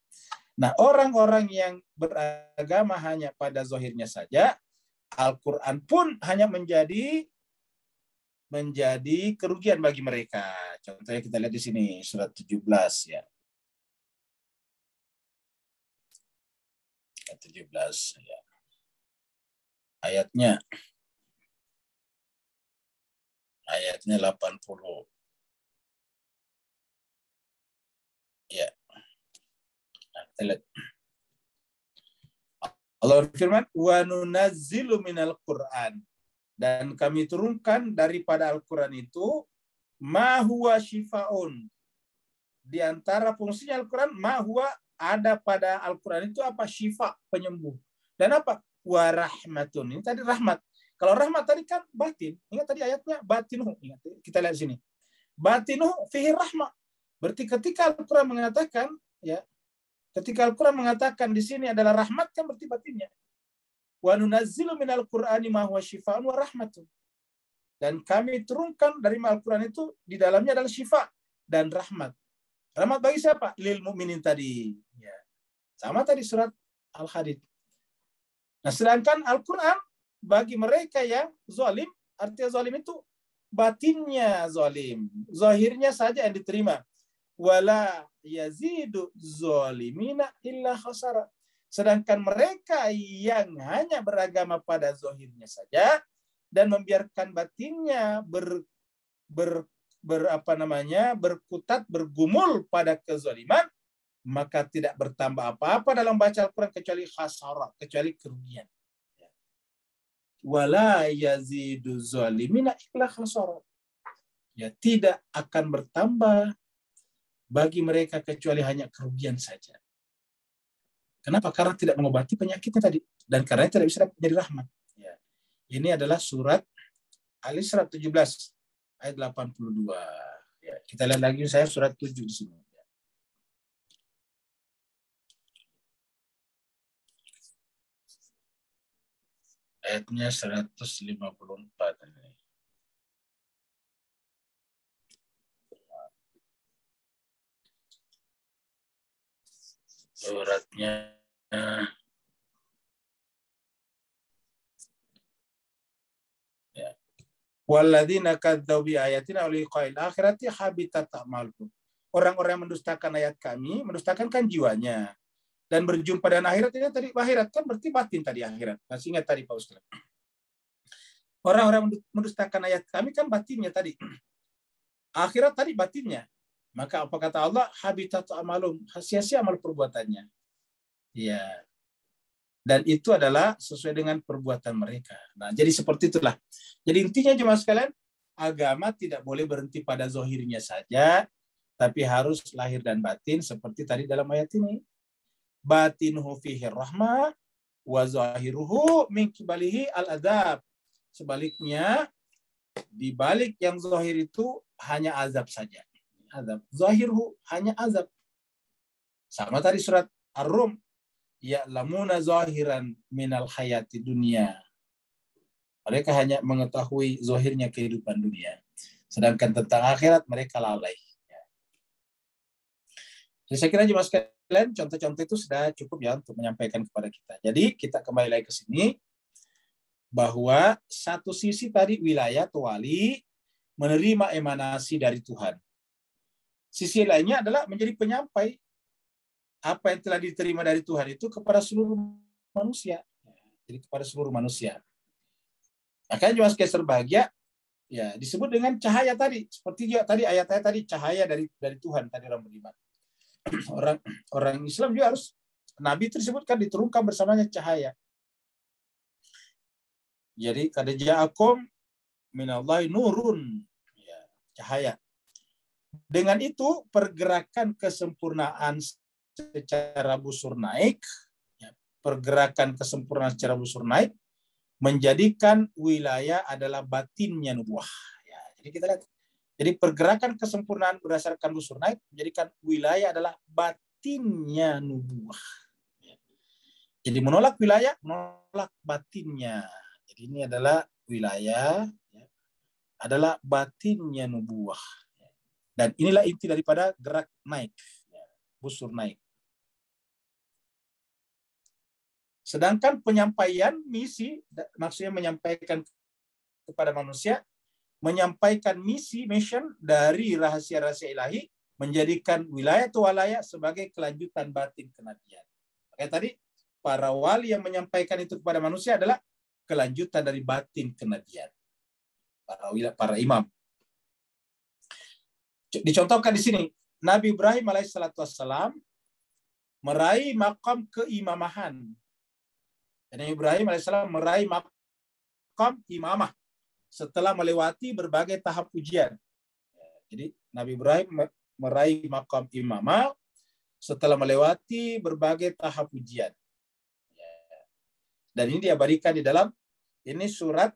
Speaker 1: Nah orang-orang yang beragama hanya pada zohirnya saja, Al-Quran pun hanya menjadi menjadi kerugian bagi mereka. Contohnya kita lihat di sini surat 17 ya. 17 ya. Ayatnya ayatnya 80. Ya. Nah, kita lihat. Allah berfirman, "Wa nunazzilu minal Qur'an." Dan kami turunkan daripada Al-Quran itu mahuwa shifaun. Di antara fungsinya Al-Quran, mahuwa ada pada Al-Quran itu apa? Shifa, penyembuh. Dan apa? Warahmatun. Ini tadi rahmat. Kalau rahmat tadi kan batin. Ingat tadi ayatnya batinuh. Ingat, kita lihat sini. Batinuh fihi rahmat. Berarti ketika Al-Quran mengatakan, ya, ketika Al-Quran mengatakan di sini adalah rahmat kan berarti batinnya. Wa nunazzilu minal Qur'ani ma huwa syifaa'un wa rahmatun. Dan kami turunkan dari Al-Quran itu di dalamnya adalah syifa dan rahmat. Rahmat bagi siapa? Lil mukminin tadi. Ya. Sama tadi surat Al-Hadid. Nah, sedangkan Al-Quran bagi mereka yang zalim, artinya zalim itu batinnya zalim. Zahirnya saja yang diterima. wala yazidu zalimina illa khasara. Sedangkan mereka yang hanya beragama pada zohirnya saja dan membiarkan batinnya ber, ber, ber apa namanya berkutat bergumul pada kezaliman maka tidak bertambah apa-apa dalam baca Al-Quran kecuali khasara, kecuali kerugian. Wala yazidu zalimina illa khasara. Ya, tidak akan bertambah bagi mereka kecuali hanya kerugian saja. Kenapa? Karena tidak mengobati penyakitnya tadi. Dan karena tidak bisa menjadi rahmat. Ya. Ini adalah surat Al-Isra 17 ayat 82. Ya. Kita lihat lagi saya surat 7 di sini. Ayatnya 154 ini. Suratnya ya. Walladzina kadzdau bi ayatina wa liqa'il akhirati habitat a'malukum. Orang-orang mendustakan ayat kami, mendustakan kan jiwanya. Dan berjumpa dengan akhirat ini tadi akhirat kan berarti batin tadi akhirat. Masih ingat tadi Pak Ustaz. Orang-orang mendustakan ayat kami kan batinnya tadi. <clears throat> Akhirat tadi batinnya. Maka apa kata Allah? Habitat amalum. Sia-sia amal perbuatannya. Ya. Dan itu adalah sesuai dengan perbuatan mereka. Nah, jadi seperti itulah. Jadi intinya cuma sekalian, agama tidak boleh berhenti pada zohirnya saja, tapi harus lahir dan batin seperti tadi dalam ayat ini. Batinuhu fihi rahmah, wa zahiruhu min kibalihi al-adab. Sebaliknya, di balik yang zahir itu hanya azab saja azab. Zahirhu hanya azab. Sama tadi surat Ar-Rum. Ya lamuna zahiran minal hayati dunia. Mereka hanya mengetahui zahirnya kehidupan dunia. Sedangkan tentang akhirat mereka lalai. Ya. Jadi saya kira cuma sekalian contoh-contoh itu sudah cukup ya untuk menyampaikan kepada kita. Jadi kita kembali lagi ke sini bahwa satu sisi tadi wilayah tuali menerima emanasi dari Tuhan. Sisi lainnya adalah menjadi penyampai apa yang telah diterima dari Tuhan itu kepada seluruh manusia. Jadi kepada seluruh manusia. Makanya cuma sekali berbahagia ya disebut dengan cahaya tadi. Seperti juga tadi ayat-ayat tadi cahaya dari dari Tuhan tadi orang beriman. <clears throat> Orang orang Islam juga harus Nabi tersebut kan diturunkan bersamanya cahaya. Jadi kada ja'akum minallahi nurun ya, cahaya. Dengan itu pergerakan kesempurnaan secara busur naik, ya, pergerakan kesempurnaan secara busur naik menjadikan wilayah adalah batinnya nubuah. Ya, jadi kita lihat. Jadi pergerakan kesempurnaan berdasarkan busur naik menjadikan wilayah adalah batinnya nubuah. Ya. Jadi menolak wilayah, menolak batinnya. Jadi ini adalah wilayah, ya, adalah batinnya nubuah. Dan inilah inti daripada gerak naik, busur naik. Sedangkan penyampaian misi, maksudnya menyampaikan kepada manusia, menyampaikan misi, mission dari rahasia-rahasia ilahi, menjadikan wilayah tualaya sebagai kelanjutan batin kenabian. Kayak tadi, para wali yang menyampaikan itu kepada manusia adalah kelanjutan dari batin kenabian. Para, para imam dicontohkan di sini Nabi Ibrahim alaihissalam meraih makam keimamahan. Nabi Ibrahim alaihissalam meraih makam imamah setelah melewati berbagai tahap ujian. Jadi Nabi Ibrahim meraih makam imamah setelah melewati berbagai tahap ujian. Dan ini diabadikan di dalam ini surat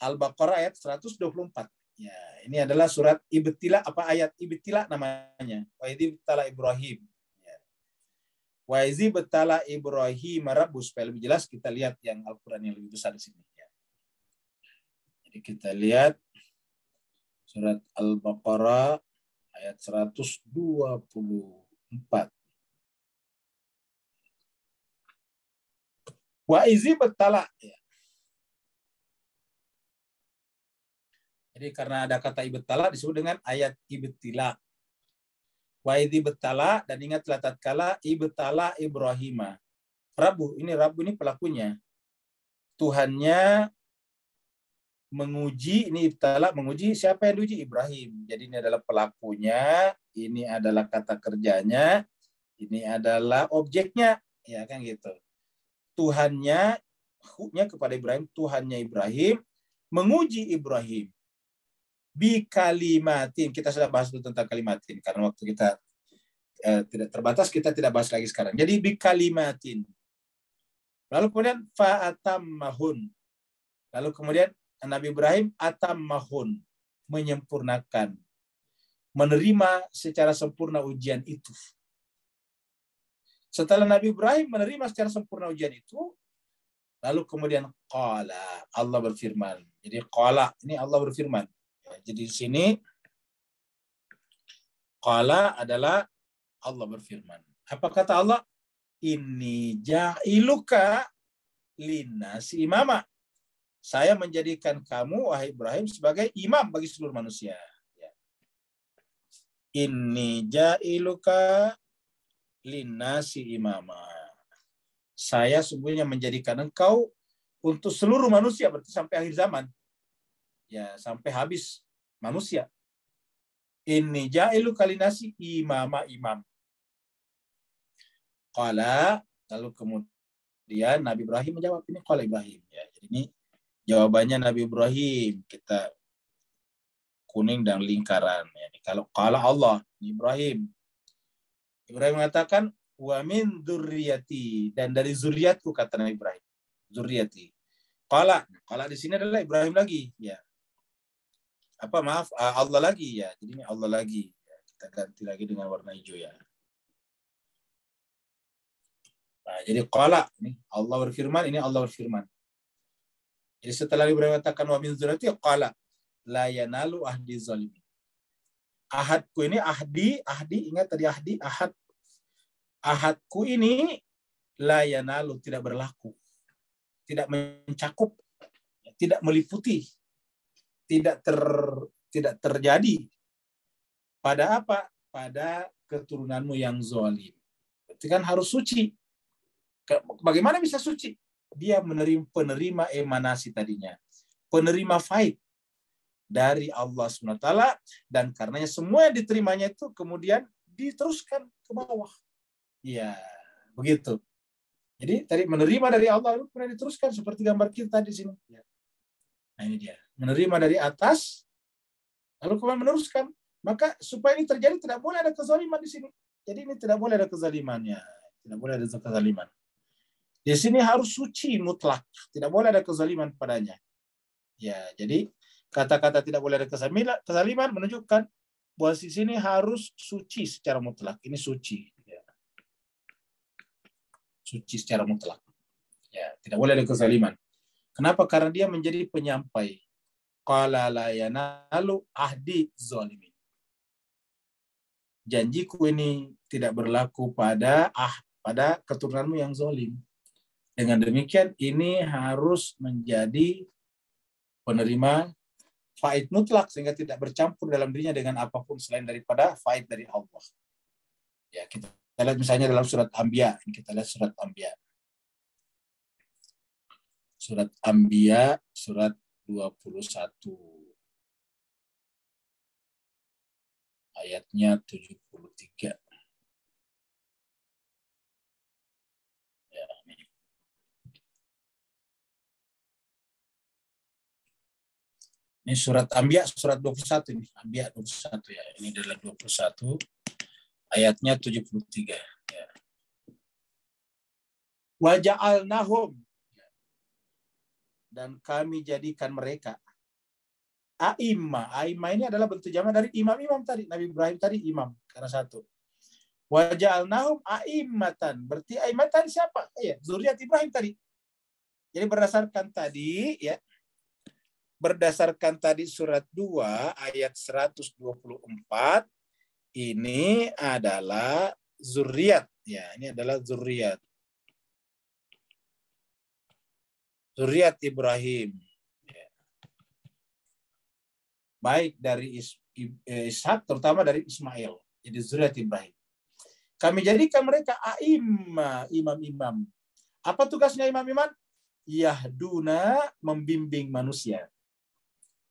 Speaker 1: Al-Baqarah ayat 124. Ya, ini adalah surat Ibtila apa ayat Ibtila namanya. Wa ibtala Ibrahim. Ya. Wa betala Ibrahim Rabbus supaya lebih jelas kita lihat yang Al-Qur'an yang lebih besar di sini ya. Jadi kita lihat surat Al-Baqarah ayat 124. Wa izi betala ya. Jadi karena ada kata ibtala disebut dengan ayat ibtila. Wa ibtala dan ingatlah tatkala ibtala Ibrahim. Rabu, ini Rabu ini pelakunya. Tuhannya menguji ini ibtala menguji siapa yang diuji Ibrahim. Jadi ini adalah pelakunya, ini adalah kata kerjanya, ini adalah objeknya, ya kan gitu. Tuhannya huknya kepada Ibrahim, Tuhannya Ibrahim menguji Ibrahim bi kalimatin. Kita sudah bahas dulu tentang kalimatin karena waktu kita eh, tidak terbatas kita tidak bahas lagi sekarang. Jadi bi kalimatin. Lalu kemudian fa'atam mahun. Lalu kemudian Nabi Ibrahim atam mahun menyempurnakan menerima secara sempurna ujian itu. Setelah Nabi Ibrahim menerima secara sempurna ujian itu, lalu kemudian qala Allah berfirman. Jadi qala ini Allah berfirman. Jadi di sini qala adalah Allah berfirman. Apa kata Allah? Ini ja'iluka linasi imama saya menjadikan kamu, wahai Ibrahim, sebagai imam bagi seluruh manusia. Ya. Ini ja'iluka linasi imama. Saya sungguhnya menjadikan engkau untuk seluruh manusia, berarti sampai akhir zaman. Ya, sampai habis manusia. Ini ja'ilu kalinasi imama imam. Kala, lalu kemudian Nabi Ibrahim menjawab ini kala Ibrahim. Ya, jadi ini Jawabannya Nabi Ibrahim kita kuning dan lingkaran. Ya, kalau kala Allah Ibrahim, Ibrahim mengatakan wa min dzurriyyati dan dari zuriatku kata Nabi Ibrahim. Zuriati. Kala, kala di sini adalah Ibrahim lagi, ya. Apa maaf Allah lagi ya. Jadi ini Allah lagi. Ya, kita ganti lagi dengan warna hijau ya. Nah, jadi kala ini Allah berfirman, ini Allah berfirman. Jadi setelah Ibrahim mengatakan wa min zurati qala la yanalu ahdi zalimin. Ahadku ini ahdi, ahdi ingat tadi ahdi, ahad. Ahadku ini la yanalu tidak berlaku. Tidak mencakup, tidak meliputi, tidak ter tidak terjadi pada apa? Pada keturunanmu yang zalim. Berarti kan harus suci. Bagaimana bisa suci? dia menerima penerima emanasi tadinya, penerima faid dari Allah SWT dan karenanya semua yang diterimanya itu kemudian diteruskan ke bawah. Ya, begitu. Jadi tadi menerima dari Allah itu kemudian diteruskan seperti gambar kita di sini. Ya. Nah ini dia. Menerima dari atas, lalu kemudian meneruskan. Maka supaya ini terjadi tidak boleh ada kezaliman di sini. Jadi ini tidak boleh ada kezalimannya. Tidak boleh ada kezaliman. Di sini harus suci mutlak, tidak boleh ada kezaliman padanya. Ya, jadi kata-kata tidak boleh ada kezaliman menunjukkan bahwa di sini harus suci secara mutlak. Ini suci. Ya. Suci secara mutlak. Ya, tidak boleh ada kezaliman. Kenapa? Karena dia menjadi penyampai. Qala la yanalu ahdi zalimin. Janjiku ini tidak berlaku pada ah pada keturunanmu yang zalim. Dengan demikian ini harus menjadi penerima faid mutlak sehingga tidak bercampur dalam dirinya dengan apa pun selain daripada faid dari Allah. Ya, kita lihat misalnya dalam surat Anbiya, ini kita lihat surat Anbiya. Surat Anbiya surat 21. Ayatnya 73. Ini surat Ambiya surat 21 ini. Ambiya 21 ya. Ini adalah 21 ayatnya 73 ya. Waja'alnahum dan kami jadikan mereka aima. Aima ini adalah bentuk jamaah dari imam-imam tadi. Nabi Ibrahim tadi imam karena satu. Waja'alnahum aimatan. Berarti aimatan siapa? Ya, zuriat Ibrahim tadi. Jadi berdasarkan tadi ya berdasarkan tadi surat 2 ayat 124 ini adalah zuriat ya ini adalah zuriat zuriat Ibrahim ya. baik dari eh, Ishak terutama dari Ismail. Jadi zuriat Ibrahim. Kami jadikan mereka aimma, imam-imam. Apa tugasnya imam-imam? Yahduna membimbing manusia.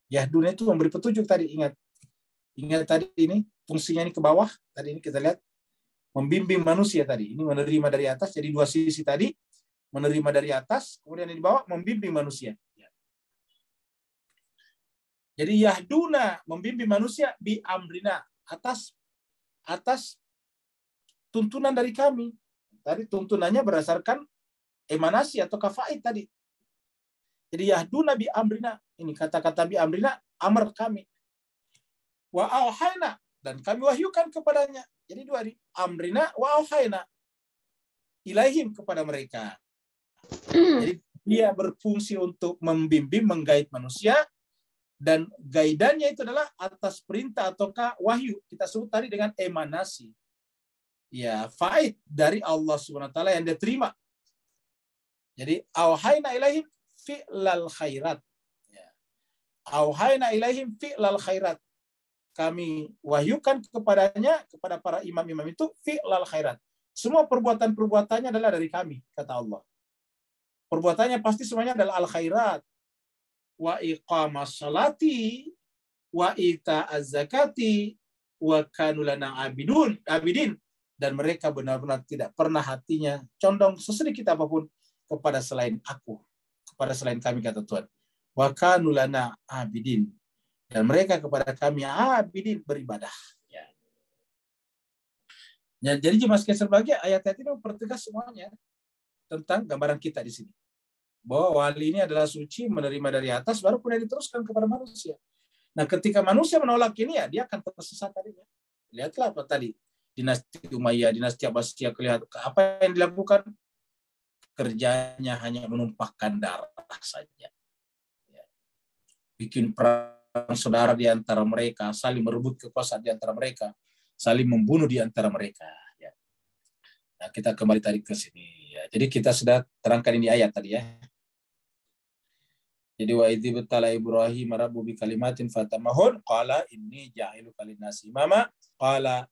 Speaker 1: Yahduna itu memberi petunjuk tadi, ingat. Ingat tadi ini, fungsinya ini ke bawah. Tadi ini kita lihat. Membimbing manusia tadi. Ini menerima dari atas, jadi dua sisi tadi. Menerima dari atas, kemudian di bawah membimbing manusia. Jadi Yahduna membimbing manusia bi amrina atas atas tuntunan dari kami. Tadi tuntunannya berdasarkan emanasi atau kafaid tadi. Jadi Yahduna bi amrina. Ini kata-kata bi amrina amr kami. Wa auhayna dan kami wahyukan kepadanya. Jadi dua di amrina wa auhayna ilaihim kepada mereka. <clears throat> Jadi dia berfungsi untuk membimbing, menggait manusia dan gaidannya itu adalah atas perintah ataukah wahyu. Kita sebut tadi dengan emanasi. Ya, faid dari Allah Subhanahu wa taala yang dia terima. Jadi auhayna ilaihim fi'lal khairat. Ya. Auhayna ilaihim fi'lal khairat. Kami wahyukan kepadanya kepada para imam-imam itu fi'lal khairat. Semua perbuatan-perbuatannya adalah dari kami, kata Allah. Perbuatannya pasti semuanya adalah al khairat, wa iqamas salati wa ita az-zakati wa kanulana abidun abidin. Dan mereka benar-benar tidak pernah hatinya condong sesedikit apa pun kepada selain aku kepada selain kami kata Tuhan. Wa kanulana abidin. Dan mereka kepada kami abidin beribadah. Ya. ya jadi jemaah sekalian sebagai ayat-ayat ini mempertegas semuanya tentang gambaran kita di sini bahwa wali ini adalah suci menerima dari atas baru kemudian diteruskan kepada manusia. Nah, ketika manusia menolak ini ya dia akan tersesat tadinya. Lihatlah apa tadi dinasti Umayyah, dinasti Abbasiyah kelihatan apa yang dilakukan kerjanya hanya menumpahkan darah saja. Ya. Bikin perang saudara di antara mereka, saling merebut kekuasaan di antara mereka, saling membunuh di antara mereka. Ya. Nah, kita kembali tadi ke sini. Ya. Jadi kita sudah terangkan ini ayat tadi ya. Jadi wa idzi betala Ibrahim rabbu bi kalimatin fatamahun qala inni ja'ilu kalinasi mama qala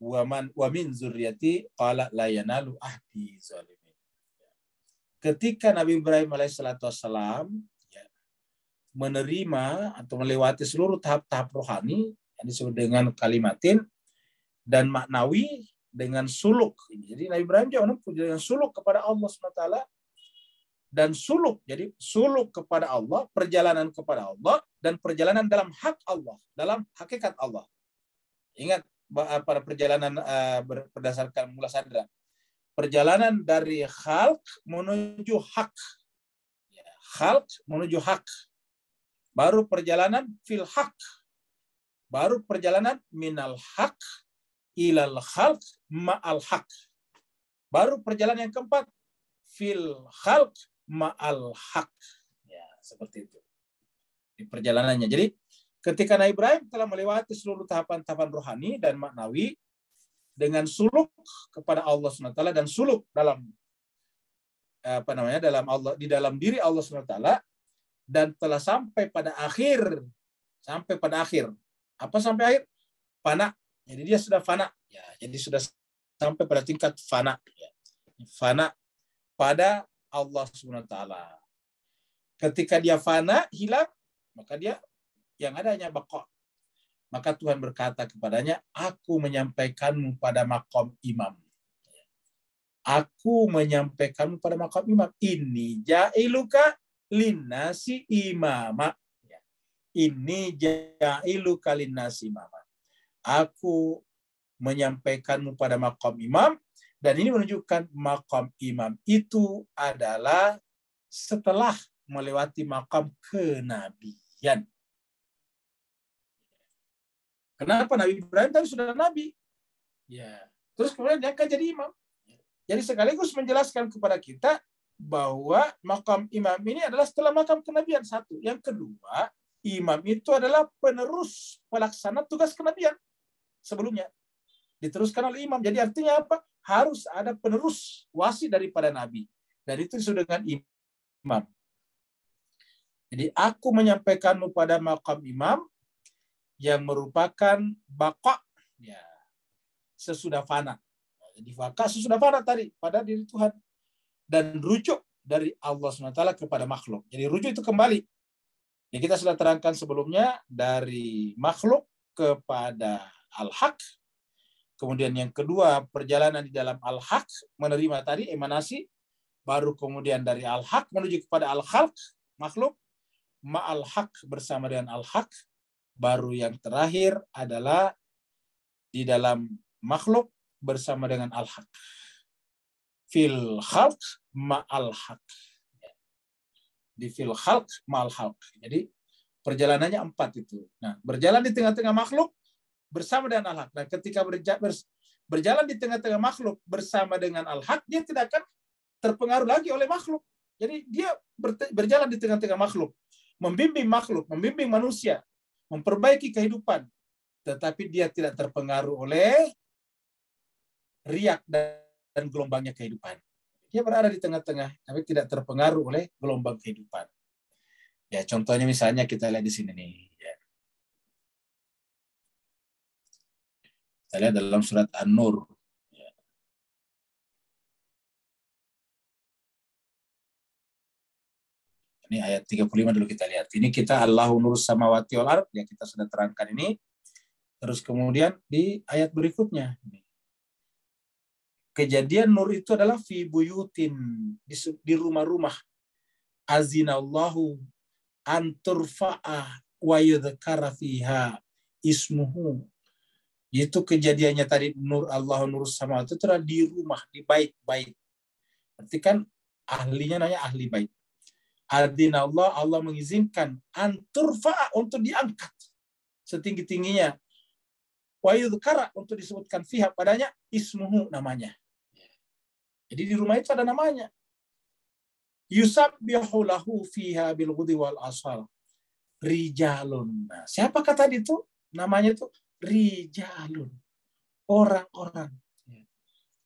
Speaker 1: wa man wa min zurriyati qala la yanalu ahdi zalimin. Ketika Nabi Ibrahim alaihissalatu wassalam ya, menerima atau melewati seluruh tahap-tahap rohani yang disebut dengan kalimatin dan maknawi dengan suluk. Jadi Nabi Ibrahim juga dengan suluk kepada Allah SWT dan suluk. Jadi suluk kepada Allah, perjalanan kepada Allah, dan perjalanan dalam hak Allah, dalam hakikat Allah. Ingat pada perjalanan uh, berdasarkan mula sadra. Perjalanan dari khalq menuju hak. Ya, khalq menuju hak. Baru perjalanan fil hak. Baru perjalanan minal hak ilal khalq ma'al hak. Baru perjalanan yang keempat fil khalq ma'al haq. Ya, seperti itu. Di perjalanannya. Jadi ketika Nabi Ibrahim telah melewati seluruh tahapan-tahapan rohani dan maknawi dengan suluk kepada Allah SWT dan suluk dalam apa namanya dalam Allah di dalam diri Allah SWT dan telah sampai pada akhir sampai pada akhir apa sampai akhir fana jadi dia sudah fana ya jadi sudah sampai pada tingkat fana ya. fana pada Allah SWT. Ketika dia fana, hilang, maka dia yang ada hanya bakok. Maka Tuhan berkata kepadanya, aku menyampaikanmu pada makom imam. Aku menyampaikanmu pada makom imam. Ini ja'iluka linnasi imama. Ini ja'iluka linnasi imama. Aku menyampaikanmu pada makom imam dan ini menunjukkan makam imam itu adalah setelah melewati makam kenabian. Kenapa Nabi Ibrahim tadi sudah nabi? Ya. Terus kemudian dia akan jadi imam. Jadi sekaligus menjelaskan kepada kita bahwa makam imam ini adalah setelah makam kenabian satu. Yang kedua, imam itu adalah penerus pelaksana tugas kenabian sebelumnya. Diteruskan oleh imam. Jadi artinya apa? harus ada penerus wasi daripada Nabi. Dan itu sudah dengan imam. Jadi aku menyampaikanmu pada makam imam yang merupakan bakok ya sesudah fana. Jadi fakah sesudah fana tadi pada diri Tuhan dan rujuk dari Allah SWT kepada makhluk. Jadi rujuk itu kembali. Ya kita sudah terangkan sebelumnya dari makhluk kepada al-haq. Kemudian yang kedua perjalanan di dalam al-haq menerima tadi emanasi. Baru kemudian dari al-haq menuju kepada al-khalq makhluk. Ma'al haq bersama dengan al haq baru yang terakhir adalah di dalam makhluk bersama dengan al haq fil khalq ma'al haq di fil khalq ma'al haq jadi perjalanannya empat itu. Nah berjalan di tengah-tengah makhluk bersama dengan al haq nah ketika berjalan di tengah-tengah makhluk bersama dengan al haq dia tidak akan terpengaruh lagi oleh makhluk jadi dia berjalan di tengah-tengah makhluk membimbing makhluk, membimbing manusia, memperbaiki kehidupan, tetapi dia tidak terpengaruh oleh riak dan gelombangnya kehidupan. Dia berada di tengah-tengah, tapi tidak terpengaruh oleh gelombang kehidupan. Ya, contohnya misalnya kita lihat di sini nih. Ya. Kita lihat dalam surat An-Nur Ini ayat 35 dulu kita lihat. Ini kita Allahu nur samawati wal ard yang kita sudah terangkan ini. Terus kemudian di ayat berikutnya Kejadian nur itu adalah fi buyutin di, rumah-rumah. Azinallahu an turfa'a wa yudhkara fiha ismuhu. Itu kejadiannya tadi nur Allah nur sama itu adalah di rumah, di bait-bait. Berarti kan ahlinya nanya ahli bait. Adina Allah, Allah mengizinkan anturfa untuk diangkat setinggi-tingginya. Wa yudhkara untuk disebutkan fiha padanya ismuhu namanya. Jadi di rumah itu ada namanya. Yusabbihu lahu fiha bil wal asal. Rijalun. Nah, siapa kata itu? Namanya itu rijalun. Orang-orang.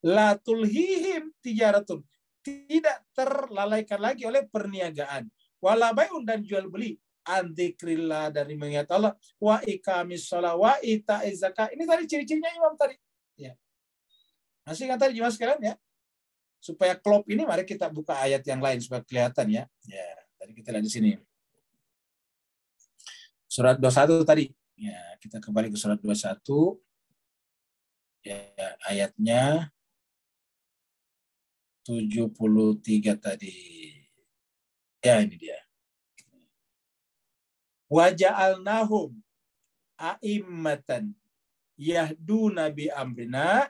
Speaker 1: La tulhihim tijaratun tidak terlalaikan lagi oleh perniagaan. Walabayun dan jual beli. Antikrillah dari mengingat Allah. Wa ikamis sholat. Wa ita zakat. Ini tadi ciri-cirinya imam tadi. Ya. Masih kan tadi jelas sekalian ya. Supaya klop ini mari kita buka ayat yang lain supaya kelihatan ya. Ya, tadi kita lihat di sini. Surat 21 tadi. Ya, kita kembali ke surat 21. Ya, ayatnya 73 tadi. Ya ini dia. Waja'alnahum a'immatan yahduna bi amrina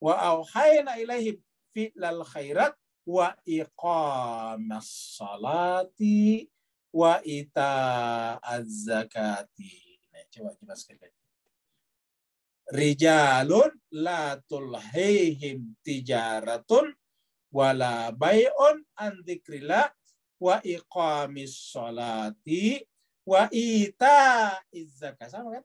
Speaker 1: wa auhayna ilaihim fi'lal khairat wa iqamas salati wa ita az-zakati. Nah, coba jelaskan. Rijalun la tulhihim tijaratun wala bay'un an dzikrillah wa iqamis sholati wa ita zakat sama kan?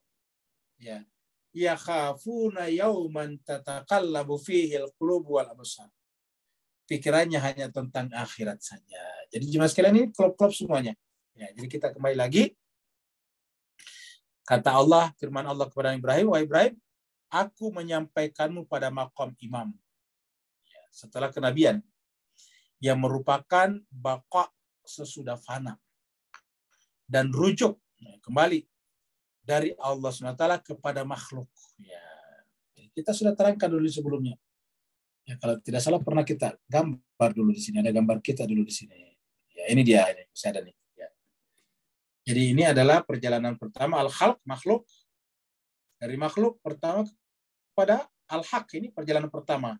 Speaker 1: Ya. Ya khafuna yauman tataqallabu fihi al-qulub wal absar. Pikirannya hanya tentang akhirat saja. Jadi jemaah sekalian ini klub-klub semuanya. Ya jadi kita kembali lagi kata Allah firman Allah kepada Ibrahim wa Ibrahim aku menyampaikanmu pada makom imam setelah kenabian yang merupakan bakok sesudah fana dan rujuk kembali dari Allah SWT kepada makhluk. Ya, kita sudah terangkan dulu sebelumnya. Ya, kalau tidak salah pernah kita gambar dulu di sini. Ada gambar kita dulu di sini. Ya, ini dia. Ini, saya ada nih. Jadi ini adalah perjalanan pertama al-khalq makhluk dari makhluk pertama kepada al-haq ini perjalanan pertama.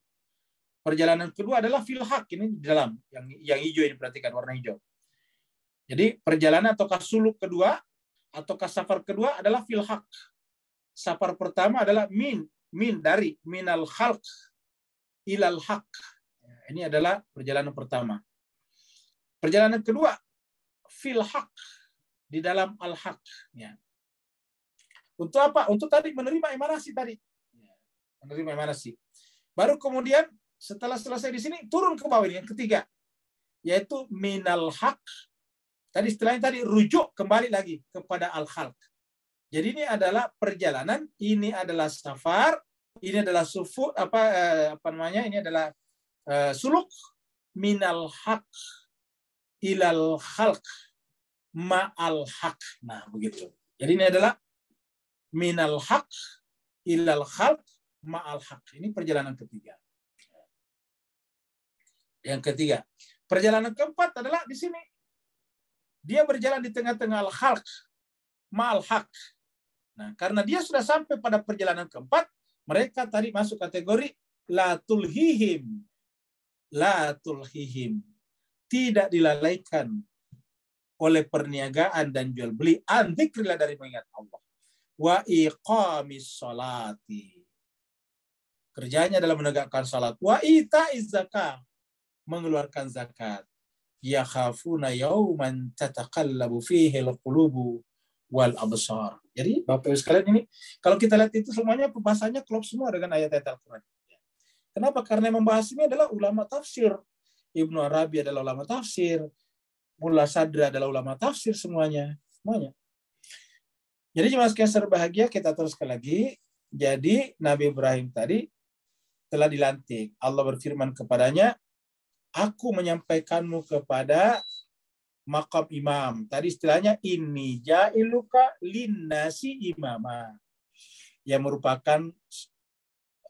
Speaker 1: Perjalanan kedua adalah filhak ini di dalam yang yang hijau ini perhatikan warna hijau. Jadi perjalanan atau suluk kedua atau safar kedua adalah filhak. Safar pertama adalah min min dari minal khalq ilal haq. Ini adalah perjalanan pertama. Perjalanan kedua filhak di dalam al haq. Ya. Untuk apa? Untuk tadi menerima emanasi tadi. Ya, menerima emanasi. Baru kemudian setelah selesai di sini turun ke bawah ini yang ketiga yaitu minal haq Tadi istilahnya tadi rujuk kembali lagi kepada al-khalq. Jadi ini adalah perjalanan, ini adalah safar, ini adalah sufu apa eh, apa namanya? Ini adalah uh, suluk minal haq ilal khalq ma'al haq. Nah, begitu. Jadi ini adalah minal haq ilal khalq ma'al haq. Ini perjalanan ketiga. Yang ketiga. Perjalanan keempat adalah di sini. Dia berjalan di tengah-tengah al-khalq, ma'al haq. Nah, karena dia sudah sampai pada perjalanan keempat, mereka tadi masuk kategori la tulhihim. La tulhihim. Tidak dilalaikan oleh perniagaan dan jual beli antikrilah dari mengingat Allah. Wa iqamis salati. Kerjanya adalah menegakkan salat. Wa ita zakat. Mengeluarkan zakat. Ya khafuna yauman tataqallabu fihi al-qulubu wal absar. Jadi Bapak Ibu sekalian ini kalau kita lihat itu semuanya pembahasannya klop semua dengan ayat-ayat Al-Qur'an. Kenapa? Karena membahas ini adalah ulama tafsir. Ibnu Arabi adalah ulama tafsir. Mullah Sadra adalah ulama tafsir semuanya. Semuanya. Jadi cuma sekian bahagia kita teruskan lagi. Jadi Nabi Ibrahim tadi telah dilantik. Allah berfirman kepadanya, Aku menyampaikanmu kepada makam imam. Tadi istilahnya ini jailuka linnasi imama. Yang merupakan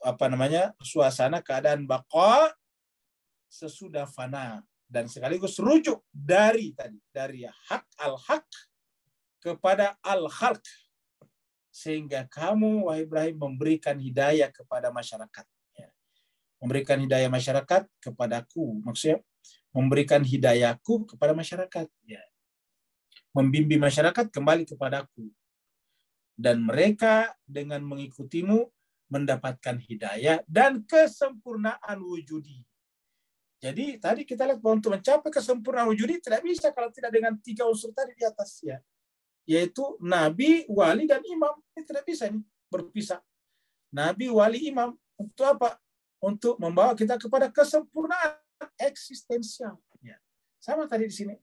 Speaker 1: apa namanya suasana keadaan baqa sesudah fana dan sekaligus rujuk dari tadi dari hak al hak kepada al khalq sehingga kamu wahai Ibrahim memberikan hidayah kepada masyarakat. Memberikan hidayah masyarakat kepadaku maksudnya memberikan hidayahku kepada masyarakat. Ya. Membimbing masyarakat kembali kepadaku. Dan mereka dengan mengikutimu mendapatkan hidayah dan kesempurnaan wujudi jadi tadi kita lihat bahwa untuk mencapai kesempurnaan wujudi tidak bisa kalau tidak dengan tiga unsur tadi di atas ya yaitu nabi wali dan imam ini tidak bisa nih berpisah nabi wali imam untuk apa untuk membawa kita kepada kesempurnaan eksistensial. Ya. Sama tadi di sini.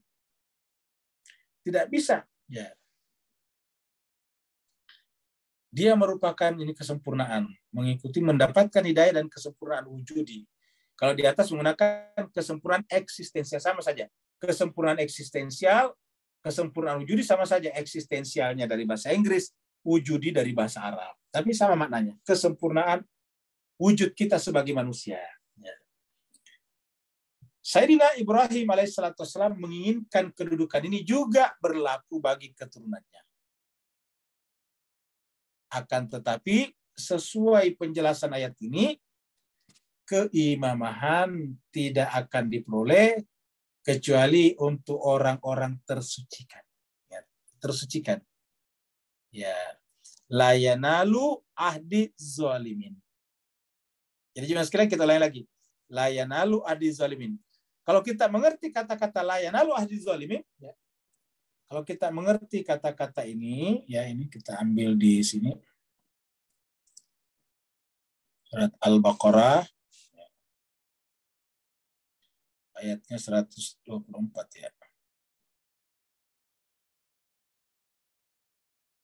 Speaker 1: Tidak bisa. Ya. Dia merupakan ini kesempurnaan, mengikuti mendapatkan hidayah dan kesempurnaan wujudi. Kalau di atas menggunakan kesempurnaan eksistensial sama saja. Kesempurnaan eksistensial, kesempurnaan wujudi sama saja eksistensialnya dari bahasa Inggris, wujudi dari bahasa Arab. Tapi sama maknanya. Kesempurnaan wujud kita sebagai manusia. Ya. Sayyidina Ibrahim alaihissalam menginginkan kedudukan ini juga berlaku bagi keturunannya. Akan tetapi sesuai penjelasan ayat ini, keimamahan tidak akan diperoleh kecuali untuk orang-orang tersucikan. Ya, tersucikan. Ya, layanalu ahdi zalimin. Jadi jangan sekalian kita lain lagi. Layanalu ahdi zalimin. Kalau kita mengerti kata-kata layanalu ahdi zalimin, ya. kalau kita mengerti kata-kata ini, ya ini kita ambil di sini. Surat Al-Baqarah, ayatnya 124 ya.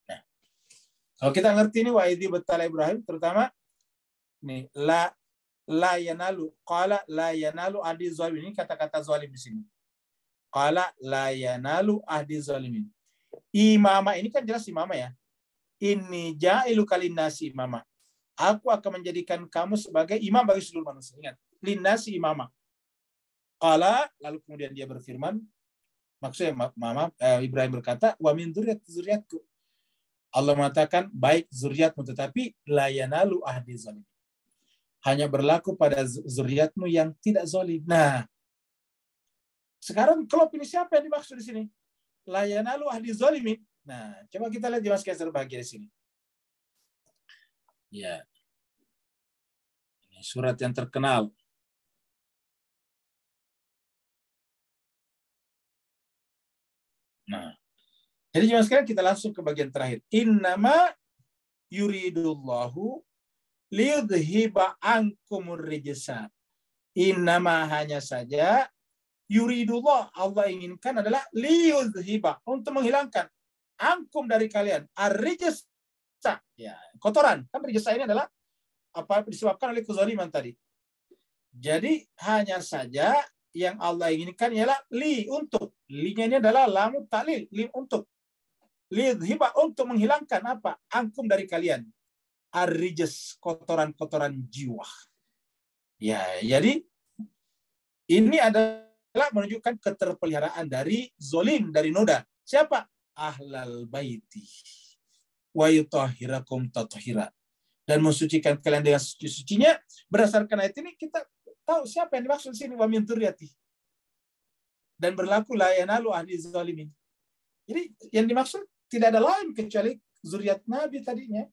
Speaker 1: Nah, kalau kita ngerti ini wa'idhi betala Ibrahim, terutama nih la la yanalu qala la yanalu ahdi zalimin. Ini kata-kata zalim di sini. Qala la yanalu ahdi zalimin. Imama ini kan jelas imama ya. Ini jailu kalinasi imama. Aku akan menjadikan kamu sebagai imam bagi seluruh manusia. Ingat linasi imama qala lalu kemudian dia berfirman maksudnya mama eh, Ibrahim berkata wa min dzurriyyat zuriatku Allah mengatakan baik zuriatmu tetapi la yanalu ahdi zalimin hanya berlaku pada zuriatmu yang tidak zolim. Nah, sekarang kalau ini siapa yang dimaksud di sini? Layanalu ahli zolimin. Nah, coba kita lihat di Mas Kaiser bahagia di sini. Ya. Surat yang terkenal. Nah, jadi jemaah sekalian kita langsung ke bagian terakhir. Innama yuridullahu liudhiba angkumur rijsa. Innama hanya saja yuridullah Allah inginkan adalah liyudhiba untuk menghilangkan angkum dari kalian. Arrijasa ya kotoran. Kan rijasa ini adalah apa disebabkan oleh kezaliman tadi. Jadi hanya saja yang Allah inginkan ialah li untuk. Li-nya ini adalah lamu taklil li untuk. Li hiba untuk menghilangkan apa? Angkum dari kalian. Arijas kotoran-kotoran jiwa. Ya jadi ini adalah menunjukkan keterpeliharaan dari zolim dari noda. Siapa? Ahlal baiti. Wa yutahhirakum tathira dan mensucikan kalian dengan suci-sucinya berdasarkan ayat ini kita tahu siapa yang dimaksud sini wa min dan berlaku la yanalu ahli zalimin jadi yang dimaksud tidak ada lain kecuali zuriat nabi tadinya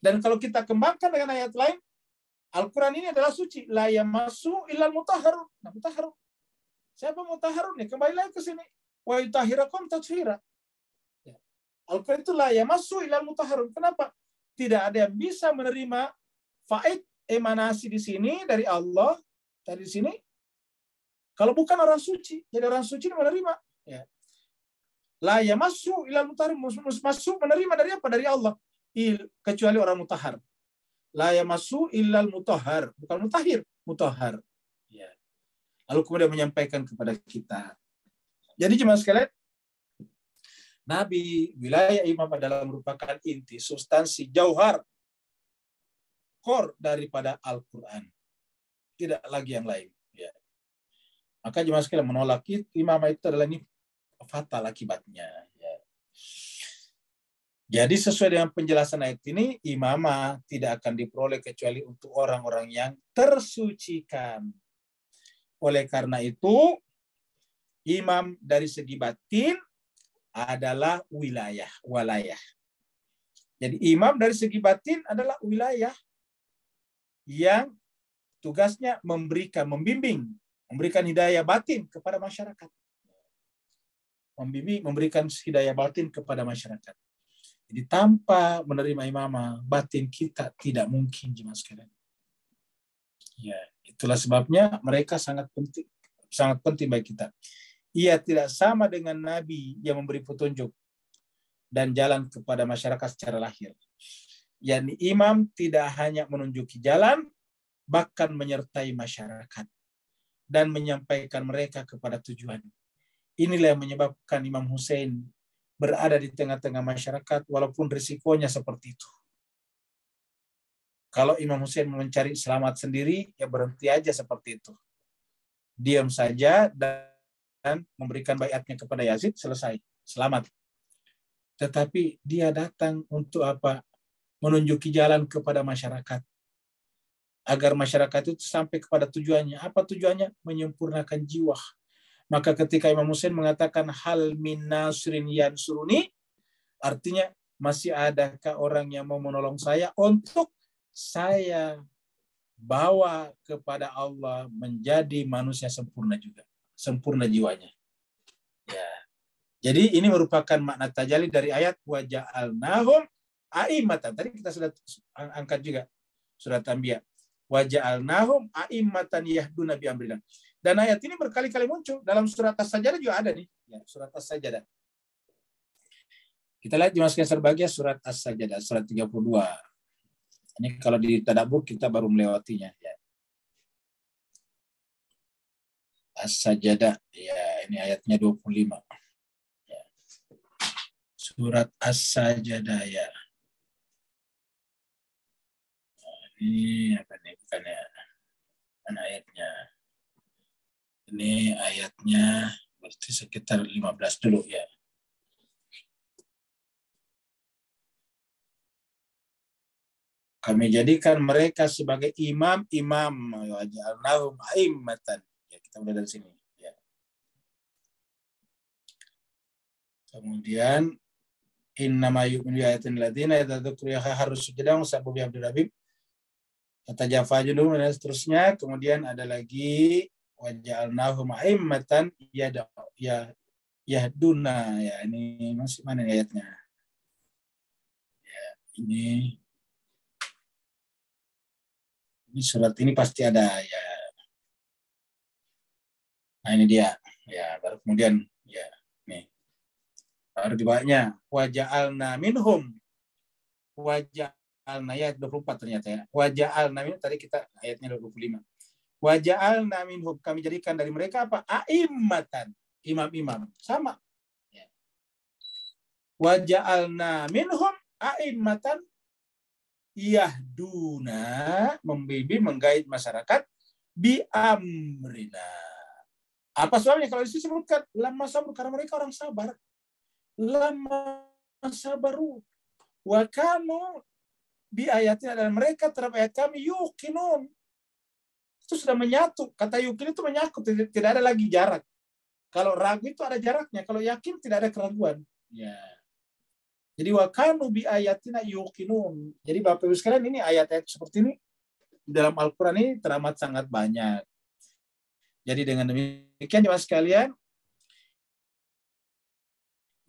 Speaker 1: dan kalau kita kembangkan dengan ayat lain Al-Quran ini adalah suci. La yamassu ilal mutahharun. Nah, mutahharun. Siapa mutahharun? Ya, kembali lagi ke sini. Wa yutahhirakum tathira. Ya. Al-Quran itu la yamassu ilal mutahharun. Kenapa? Tidak ada yang bisa menerima faid emanasi di sini dari Allah dari sini kalau bukan orang suci jadi orang suci menerima ya la yamassu ilal mutahhar masuk menerima dari apa dari Allah kecuali orang mutahhar la yamassu illal mutahhar, bukan mutahhir, mutahhar. Ya. Lalu kemudian menyampaikan kepada kita. Jadi cuma sekalian, Nabi wilayah imam adalah merupakan inti substansi jauhar kor daripada Al-Quran. Tidak lagi yang lain. Ya. Maka cuma sekalian menolak imam itu adalah ini fatal akibatnya. Jadi sesuai dengan penjelasan ayat ini, imamah tidak akan diperoleh kecuali untuk orang-orang yang tersucikan. Oleh karena itu, imam dari segi batin adalah wilayah, walayah. Jadi imam dari segi batin adalah wilayah yang tugasnya memberikan, membimbing, memberikan hidayah batin kepada masyarakat. Membimbing, memberikan hidayah batin kepada masyarakat. Jadi tanpa menerima imamah, batin kita tidak mungkin jemaah sekalian. Ya, itulah sebabnya mereka sangat penting, sangat penting bagi kita. Ia tidak sama dengan nabi yang memberi petunjuk dan jalan kepada masyarakat secara lahir. Yani imam tidak hanya menunjuki jalan, bahkan menyertai masyarakat dan menyampaikan mereka kepada tujuan. Inilah yang menyebabkan Imam Hussein berada di tengah-tengah masyarakat walaupun risikonya seperti itu. Kalau Imam Hussein mencari selamat sendiri, ya berhenti aja seperti itu. Diam saja dan memberikan bayatnya kepada Yazid, selesai. Selamat. Tetapi dia datang untuk apa? Menunjuki jalan kepada masyarakat. Agar masyarakat itu sampai kepada tujuannya. Apa tujuannya? Menyempurnakan jiwa maka ketika Imam Hussein mengatakan hal min nasrin suruni, artinya masih adakah orang yang mau menolong saya untuk saya bawa kepada Allah menjadi manusia sempurna juga, sempurna jiwanya. Ya. Jadi ini merupakan makna tajali dari ayat waja'alnahum a'immatan. Tadi kita sudah angkat juga surat Anbiya. Waja'alnahum a'immatan yahduna bi amrillah. Dan ayat ini berkali-kali muncul dalam surat As-Sajdah juga ada nih, ya, surat As-Sajdah. Kita lihat di masukkan serbagia surat As-Sajdah, surat 32. Ini kalau di tadabur kita baru melewatinya. Ya. As-Sajdah, ya ini ayatnya 25. Ya. Surat As-Sajdah ya. Ini apa nih bukan ya? Mana ayatnya? Ini ayatnya berarti sekitar 15 dulu ya. Kami jadikan mereka sebagai imam-imam. Waja'alnahum a'immatan. Ya, kita mulai dari sini. Ya. Kemudian innama yu'minu ayatin ladina yatadzakuru ya harus sujudang sabu bi abdul habib kata Jaffa dulu dan seterusnya. Kemudian ada lagi waja'alnahum a'immatan ya ya yahduna. Ya ini masih mana ayatnya? Ya ini. Ini surat ini pasti ada ya. Nah ini dia. Ya, baru kemudian ya nih. Baru dibawanya. Waja'alna minhum waja'alna ayat 24 ternyata ya. Waja'alna minhum tadi kita ayatnya 25. Waja'alna minhum kami jadikan dari mereka apa? A'immatan. Imam-imam. Sama. Ya. Waja'alna minhum a'immatan yahduna membimbing menggait masyarakat bi amrina. Apa sebabnya kalau disebutkan lama sabar karena mereka orang sabar. Lama sabaru wa kanu bi ayatina dan mereka terhadap ayat kami yukinun. Itu sudah menyatu. Kata yukin itu menyatu, tidak ada lagi jarak. Kalau ragu itu ada jaraknya, kalau yakin tidak ada keraguan. Ya. Jadi wakanu bi ayatina yuqinun. Jadi Bapak Ibu sekalian ini ayat-ayat seperti ini dalam Al-Qur'an ini teramat sangat banyak. Jadi dengan demikian jemaah sekalian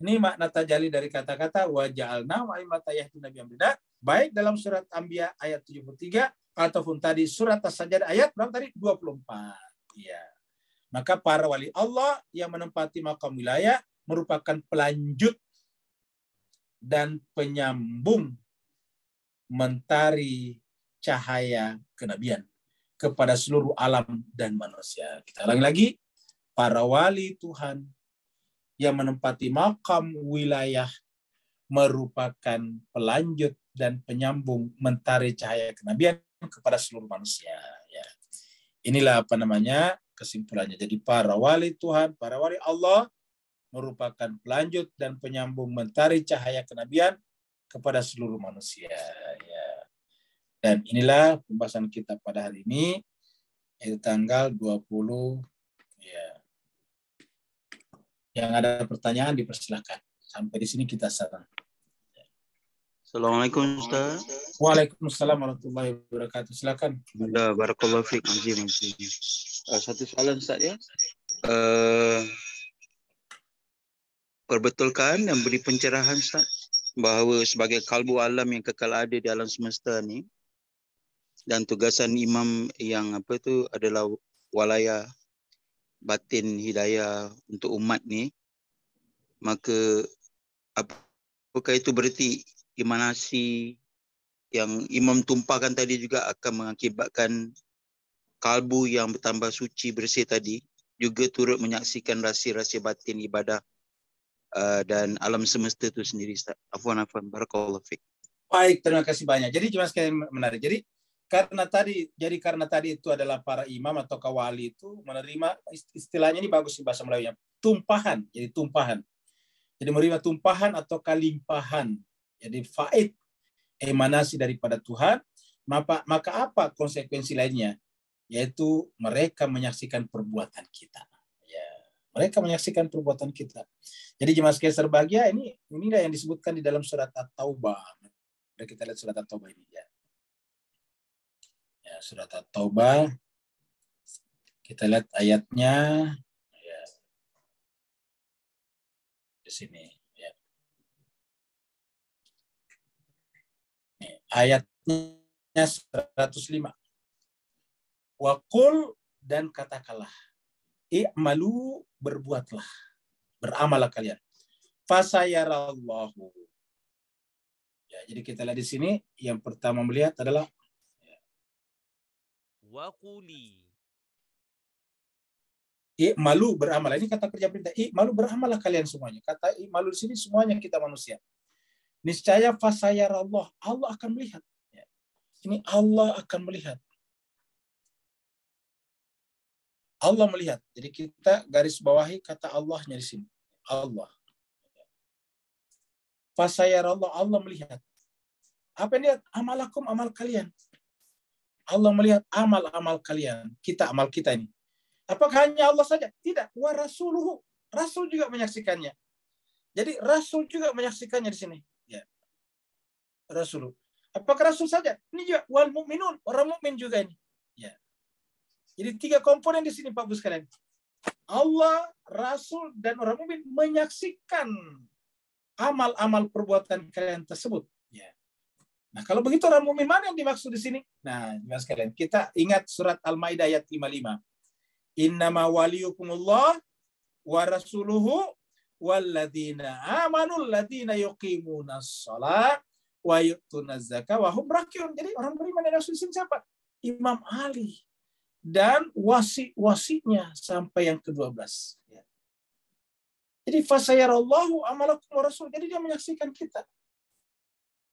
Speaker 1: ini makna tajali dari kata-kata wa ja'alna wa imata yahduna amrina baik dalam surat Anbiya ayat 73 ataupun tadi surat As-Sajdah ayat berapa tadi 24. Iya. Maka para wali Allah yang menempati makam wilayah merupakan pelanjut dan penyambung mentari cahaya kenabian kepada seluruh alam dan manusia. Kita ulangi lagi, para wali Tuhan yang menempati makam wilayah merupakan pelanjut dan penyambung mentari cahaya kenabian kepada seluruh manusia. Ya. Inilah apa namanya kesimpulannya. Jadi para wali Tuhan, para wali Allah merupakan pelanjut dan penyambung mentari cahaya kenabian kepada seluruh manusia. Ya. Dan inilah pembahasan kita pada hari ini, yaitu tanggal 20. Ya. Yang ada pertanyaan dipersilakan. Sampai di sini kita saran.
Speaker 2: Assalamualaikum Ustaz.
Speaker 1: Waalaikumsalam warahmatullahi wabarakatuh. Silakan.
Speaker 2: Ya, barakallahu fiik. Uh, satu soalan Ustaz ya. Uh, perbetulkan dan beri pencerahan Ustaz bahawa sebagai kalbu alam yang kekal ada di alam semesta ni dan tugasan imam yang apa tu adalah walaya batin hidayah untuk umat ni maka apakah itu berarti imanasi yang imam tumpahkan tadi juga akan mengakibatkan kalbu yang bertambah suci bersih tadi juga turut menyaksikan rahsia-rahsia batin ibadah uh, dan alam semesta itu sendiri. Afwan, afwan. Barakallahu fiqh.
Speaker 1: Baik, terima kasih banyak. Jadi cuma sekali menarik. Jadi karena tadi jadi karena tadi itu adalah para imam atau kawali itu menerima istilahnya ini bagus di bahasa Melayu tumpahan jadi tumpahan jadi menerima tumpahan atau kalimpahan jadi faid emanasi daripada Tuhan maka maka apa konsekuensi lainnya yaitu mereka menyaksikan perbuatan kita mereka menyaksikan perbuatan kita. Jadi jemaah sekalian terbahagia ini inilah yang disebutkan di dalam surat At-Taubah. Kita lihat surat At-Taubah ini ya. Ya, surat At-Taubah. Kita lihat ayatnya ya. Di sini ya. Nih, ayatnya 105. Wakul dan katakanlah i'malu berbuatlah beramallah kalian. Fasayarallahu. Ya jadi kita lihat di sini yang pertama melihat adalah ya.
Speaker 3: waquli
Speaker 1: i'malu beramal ini kata kerja perintah i'malu beramallah kalian semuanya. Kata i'malu di sini semuanya kita manusia niscaya fasayarallah Allah akan melihat ya. ini Allah akan melihat Allah melihat. Jadi kita garis bawahi kata Allahnya di sini. Allah. Fasayar Allah, Allah melihat. Apa yang lihat? Amalakum, amal kalian. Allah melihat amal-amal kalian. Kita, amal kita ini. Apakah hanya Allah saja? Tidak. Wa rasuluhu. Rasul juga menyaksikannya. Jadi Rasul juga menyaksikannya di sini. Rasul. Apakah Rasul saja? Ini juga wal mu'minun. Orang mukmin juga ini. Ya. Jadi tiga komponen di sini Pak Bu sekalian. Allah, Rasul, dan orang mukmin menyaksikan amal-amal perbuatan kalian tersebut. Ya. Nah, kalau begitu orang mukmin mana yang dimaksud di sini? Nah, Mas sekalian, kita ingat surat Al-Maidah ayat 55. Innama waliyukumullah wa rasuluhu walladzina amanu alladzina yuqimuna shalah wa yu'tuna wa hum rakiun. Jadi orang beriman yang Rasul siapa? Imam Ali dan wasi-wasinya sampai yang ke-12. Ya. Jadi fasayarallahu amalakum wa rasul. Jadi dia menyaksikan kita.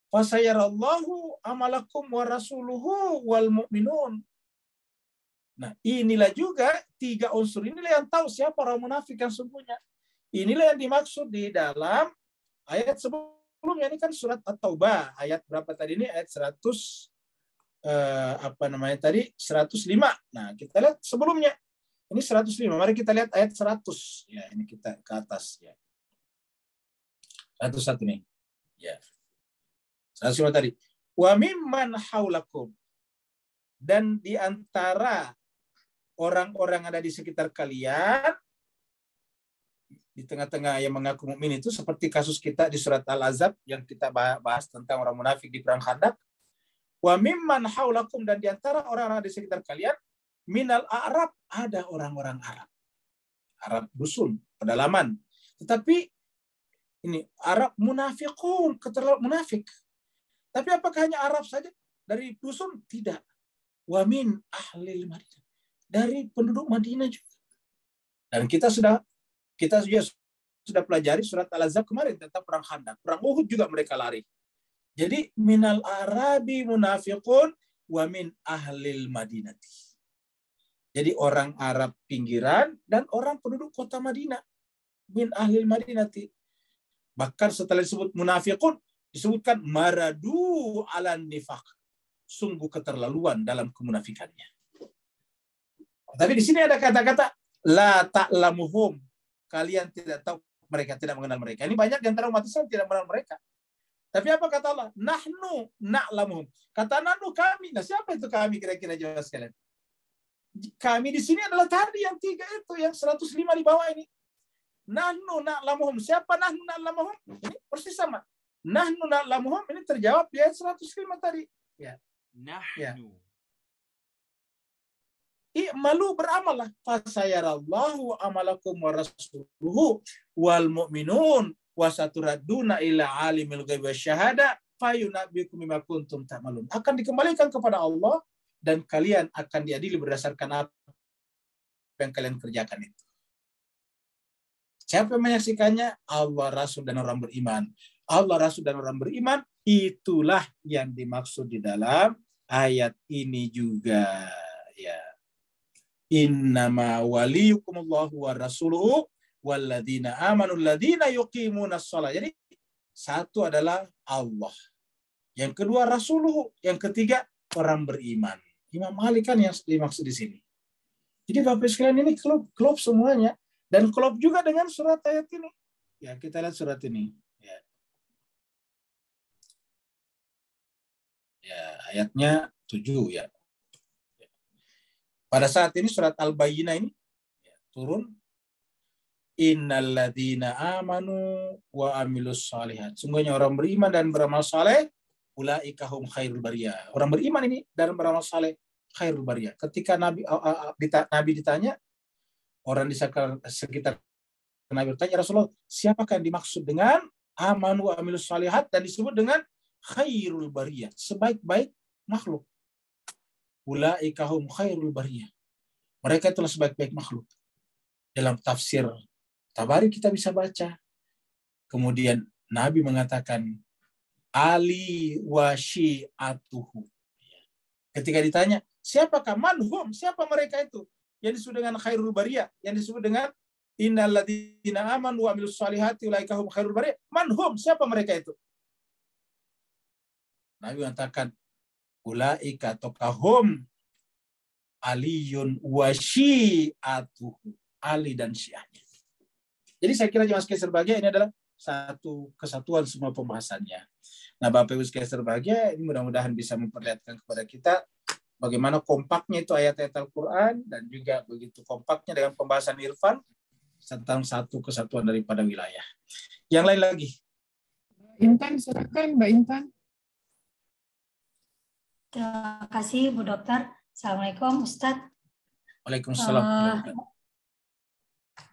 Speaker 1: Fasayarallahu amalakum wa rasuluhu wal mu'minun. Nah, inilah juga tiga unsur inilah yang tahu siapa orang munafik yang sungguhnya. Inilah yang dimaksud di dalam ayat sebelumnya ini kan surat At-Taubah ayat berapa tadi ini ayat 100 eh, apa namanya tadi 105. Nah, kita lihat sebelumnya. Ini 105. Mari kita lihat ayat 100. Ya, ini kita ke atas ya. 101 nih. Ya. 105 tadi. Wa mimman haulakum. Dan di antara orang-orang ada di sekitar kalian di tengah-tengah yang mengaku mukmin itu seperti kasus kita di surat Al-Azab yang kita bahas tentang orang munafik di perang Khandaq Wa mimman haulakum dan di antara orang-orang di sekitar kalian minal Arab ada orang-orang Arab. Arab dusun, pedalaman. Tetapi ini Arab munafikun, keterlaluan munafik. Tapi apakah hanya Arab saja dari dusun? Tidak. Wa min ahli Madinah. Dari penduduk Madinah juga. Dan kita sudah kita sudah sudah pelajari surat Al-Azab kemarin tentang perang Khandaq. Perang Uhud juga mereka lari. Jadi minal arabi munafiqun wa min ahlil madinati. Jadi orang Arab pinggiran dan orang penduduk kota Madinah. Min ahlil madinati. Bahkan setelah disebut munafiqun, disebutkan maradu ala nifak. Sungguh keterlaluan dalam kemunafikannya. Tapi di sini ada kata-kata la ta'lamuhum. Kalian tidak tahu mereka tidak mengenal mereka. Ini banyak di antara umat Islam tidak mengenal mereka. Tapi apa kata Allah? Nahnu na'lamuhum. Kata nahnu kami. Nah siapa itu kami kira-kira jawab sekalian? Kami di sini adalah tadi yang tiga itu, yang 105 di bawah ini. Nahnu na'lamuhum. Siapa nahnu na'lamuhum? Ini persis sama. Nahnu na'lamuhum ini terjawab di ayat 105 tadi. Ya.
Speaker 3: Nahnu. Ya.
Speaker 1: I'malu beramallah. Fasayarallahu amalakum wa rasuluhu wal mu'minun wasaturaduna ila alimil ghaib syahada fayunabbiukum bima kuntum ta'malun. Akan dikembalikan kepada Allah dan kalian akan diadili berdasarkan apa yang kalian kerjakan itu. Siapa yang menyaksikannya? Allah, Rasul, dan orang beriman. Allah, Rasul, dan orang beriman, itulah yang dimaksud di dalam ayat ini juga. Ya. Innama waliyukumullahu wa rasuluhu walladzina amanu alladzina yuqimuna shalah. Jadi satu adalah Allah. Yang kedua Rasulullah, yang ketiga orang beriman. Imam Ali kan yang dimaksud di sini. Jadi Bapak sekalian ini klub klub semuanya dan klub juga dengan surat ayat ini. Ya, kita lihat surat ini. Ya. Ya, ayatnya 7 ya. Pada saat ini surat Al-Bayyinah ini ya, turun Innalladzina amanu wa amilus salihat. Sungguhnya orang beriman dan beramal saleh, ulaika hum khairul bariyah. Orang beriman ini dan beramal saleh khairul bariyah. Ketika Nabi Nabi ditanya, orang di sekitar Nabi bertanya, Rasulullah, siapakah yang dimaksud dengan amanu wa amilus salihat dan disebut dengan khairul bariyah, sebaik-baik makhluk. Ulaika hum khairul bariyah. Mereka itulah sebaik-baik makhluk. Dalam tafsir Tabari kita bisa baca. Kemudian Nabi mengatakan Ali washi atuhu. Ketika ditanya, siapakah manhum? Siapa mereka itu? Yang disebut dengan khairul bariyah, yang disebut dengan innalladzina amanu wa amilus solihati ulaika hum khairul bariyah. Manhum? Siapa mereka itu? Nabi mengatakan ulaika atau kahum aliyun washi atuhu. Ali dan syiahnya. Jadi saya kira Jemaah sekalian berbahagia ini adalah satu kesatuan semua pembahasannya. Nah, Bapak Ibu sekalian berbahagia, ini mudah-mudahan bisa memperlihatkan kepada kita bagaimana kompaknya itu ayat-ayat Al-Quran dan juga begitu kompaknya dengan pembahasan Irfan tentang satu kesatuan daripada wilayah. Yang lain lagi.
Speaker 4: Intan, silakan Mbak Intan.
Speaker 5: Terima kasih Bu Dokter. Assalamualaikum Ustadz.
Speaker 1: Waalaikumsalam.
Speaker 3: Uh,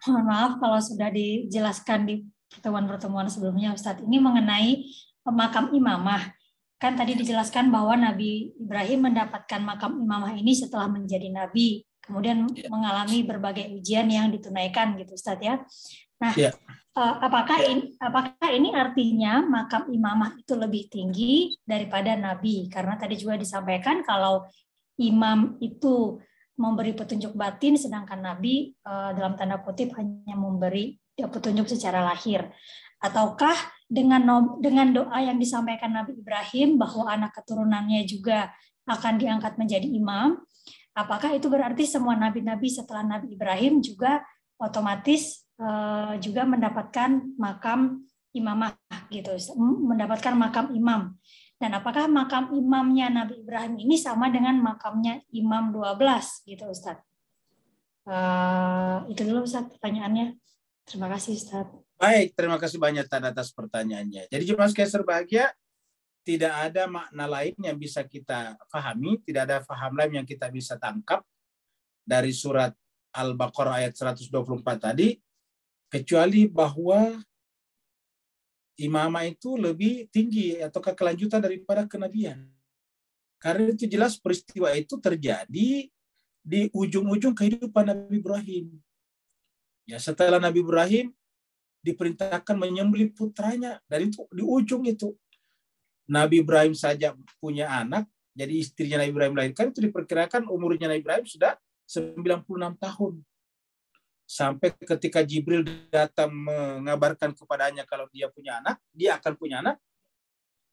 Speaker 3: mohon maaf kalau sudah dijelaskan di pertemuan-pertemuan sebelumnya Ustadz. Ini mengenai makam imamah. Kan tadi dijelaskan bahwa Nabi Ibrahim mendapatkan makam imamah ini setelah menjadi nabi, kemudian ya. mengalami berbagai ujian yang ditunaikan gitu Ustadz ya. Nah, ya. apakah ini apakah ini artinya makam imamah itu lebih tinggi daripada nabi? Karena tadi juga disampaikan kalau imam itu memberi petunjuk batin, sedangkan Nabi uh, dalam tanda kutip hanya memberi petunjuk secara lahir. Ataukah dengan dengan doa yang disampaikan Nabi Ibrahim bahwa anak keturunannya juga akan diangkat menjadi imam, apakah itu berarti semua nabi-nabi setelah Nabi Ibrahim juga otomatis uh, juga mendapatkan makam imamah gitu, mendapatkan makam imam. Dan apakah makam imamnya Nabi Ibrahim ini sama dengan makamnya Imam 12 gitu Ustaz? Uh, itu dulu Ustaz pertanyaannya. Terima kasih Ustaz.
Speaker 1: Baik, terima kasih banyak atas pertanyaannya. Jadi cuma sekali bahagia, tidak ada makna lain yang bisa kita pahami, tidak ada faham lain yang kita bisa tangkap dari surat Al-Baqarah ayat 124 tadi, kecuali bahwa imamah itu lebih tinggi atau kelanjutan daripada kenabian. Karena itu jelas peristiwa itu terjadi di ujung-ujung kehidupan Nabi Ibrahim. Ya, setelah Nabi Ibrahim diperintahkan menyembelih putranya dari itu di ujung itu Nabi Ibrahim saja punya anak, jadi istrinya Nabi Ibrahim lahirkan itu diperkirakan umurnya Nabi Ibrahim sudah 96 tahun sampai ketika Jibril datang mengabarkan kepadanya kalau dia punya anak, dia akan punya anak.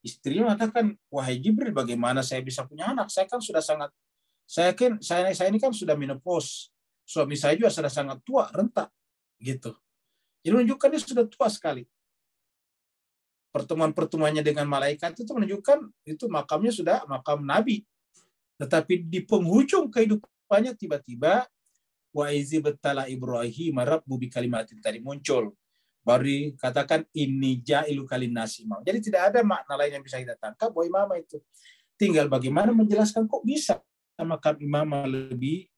Speaker 1: Istrinya mengatakan, wahai Jibril, bagaimana saya bisa punya anak? Saya kan sudah sangat, saya kan saya, saya ini kan sudah menopause. Suami saya juga sudah sangat tua, rentak, gitu. Jadi menunjukkan dia sudah tua sekali. Pertemuan-pertemuannya dengan malaikat itu menunjukkan itu makamnya sudah makam Nabi. Tetapi di penghujung kehidupannya tiba-tiba wa izi betala Ibrahim rabbu bi kalimatin tadi muncul baru dikatakan ini jailu kalinasi mau. Jadi tidak ada makna lain yang bisa kita tangkap bahwa imam itu. Tinggal bagaimana menjelaskan kok bisa makam imam lebih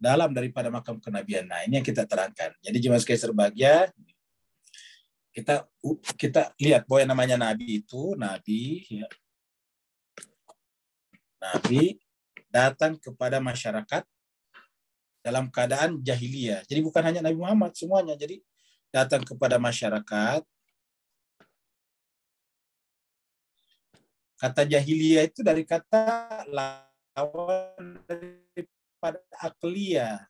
Speaker 1: dalam daripada makam kenabian. Nah, ini yang kita terangkan. Jadi jemaah sekalian serbahagia, kita kita lihat bahwa yang namanya nabi itu nabi ya. Nabi datang kepada masyarakat dalam keadaan jahiliyah. Jadi bukan hanya Nabi Muhammad semuanya. Jadi datang kepada masyarakat. Kata jahiliyah itu dari kata lawan daripada aklia.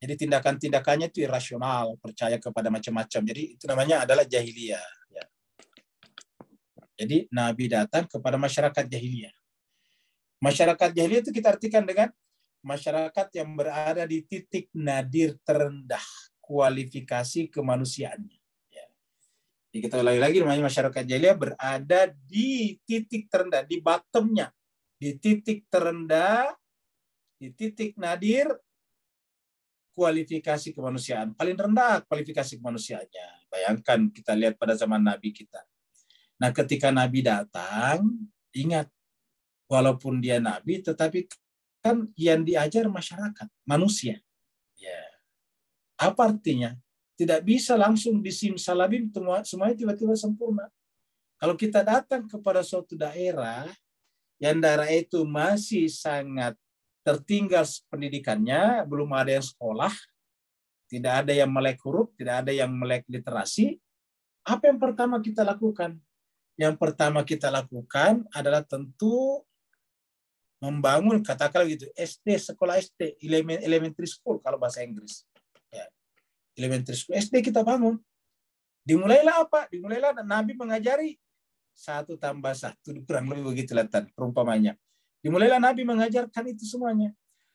Speaker 1: Jadi tindakan-tindakannya itu irasional, percaya kepada macam-macam. Jadi itu namanya adalah jahiliyah. Ya. Jadi Nabi datang kepada masyarakat jahiliyah. Masyarakat jahiliyah itu kita artikan dengan masyarakat yang berada di titik nadir terendah kualifikasi kemanusiaannya. Ya. Jadi kita ulangi lagi namanya masyarakat jahiliyah berada di titik terendah, di bottomnya, di titik terendah, di titik nadir kualifikasi kemanusiaan. Paling rendah kualifikasi kemanusiaannya. Bayangkan kita lihat pada zaman Nabi kita. Nah ketika Nabi datang, ingat, walaupun dia Nabi, tetapi kan yang diajar masyarakat, manusia. Ya. Apa artinya? Tidak bisa langsung disimsalabim semuanya tiba-tiba sempurna. Kalau kita datang kepada suatu daerah yang daerah itu masih sangat tertinggal pendidikannya, belum ada yang sekolah, tidak ada yang melek huruf, tidak ada yang melek literasi, apa yang pertama kita lakukan? Yang pertama kita lakukan adalah tentu membangun katakanlah gitu SD sekolah SD elementary school kalau bahasa Inggris. Ya. Elementary school SD kita bangun. Dimulailah apa? Dimulailah Nabi mengajari satu tambah satu kurang lebih begitu latan perumpamannya dimulailah Nabi mengajarkan itu semuanya.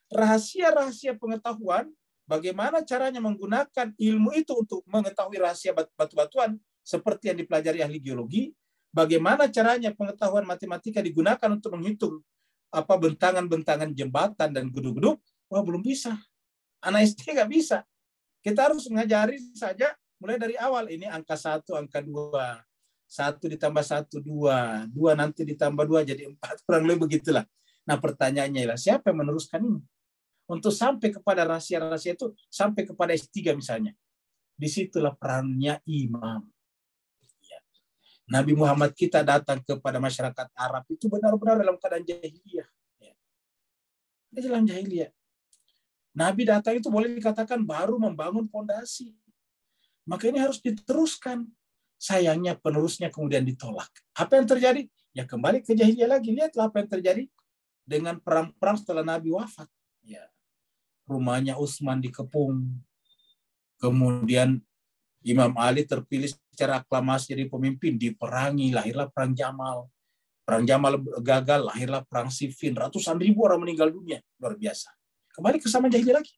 Speaker 1: Rahasia-rahasia pengetahuan bagaimana caranya menggunakan ilmu itu untuk mengetahui rahasia batu-batuan seperti yang dipelajari ahli geologi bagaimana caranya pengetahuan matematika digunakan untuk menghitung apa bentangan-bentangan jembatan dan gedung-gedung, wah belum bisa. Anak SD nggak bisa. Kita harus mengajari saja mulai dari awal. Ini angka satu, angka dua. Satu ditambah satu, dua. Dua nanti ditambah dua jadi empat. <laughs> Kurang lebih begitulah. Nah pertanyaannya lah, siapa yang meneruskan ini? untuk sampai kepada rahasia-rahasia itu sampai kepada S3 misalnya. Di situlah perannya imam. Nabi Muhammad kita datang kepada masyarakat Arab itu benar-benar dalam keadaan jahiliyah. Ya. Dalam jahiliyah. Nabi datang itu boleh dikatakan baru membangun fondasi. Maka ini harus diteruskan. Sayangnya penerusnya kemudian ditolak. Apa yang terjadi? Ya kembali ke jahiliyah lagi. Lihatlah apa yang terjadi dengan perang-perang setelah Nabi wafat. Ya. Rumahnya Utsman dikepung. Kemudian Imam Ali terpilih secara aklamasi jadi pemimpin. Diperangi, lahirlah perang Jamal. Perang Jamal gagal, lahirlah perang Siffin. Ratusan ribu orang meninggal dunia. Luar biasa. Kembali ke zaman jahiliyah lagi.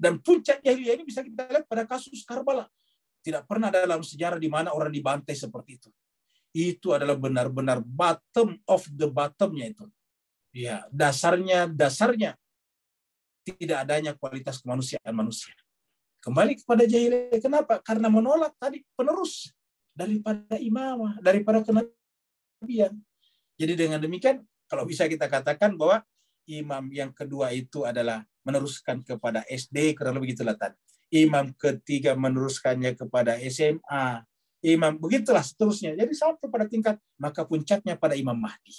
Speaker 1: Dan puncak jahiliyah ini bisa kita lihat pada kasus Karbala. Tidak pernah dalam sejarah di mana orang dibantai seperti itu. Itu adalah benar-benar bottom of the bottomnya itu. Ya, dasarnya dasarnya tidak adanya kualitas kemanusiaan manusia. Kembali kepada jahiliyah. Kenapa? Karena menolak tadi penerus daripada imamah, daripada kenabian. Jadi dengan demikian, kalau bisa kita katakan bahwa imam yang kedua itu adalah meneruskan kepada SD kurang lebih tadi. Imam ketiga meneruskannya kepada SMA. Imam begitulah seterusnya. Jadi sampai pada tingkat maka puncaknya pada Imam Mahdi.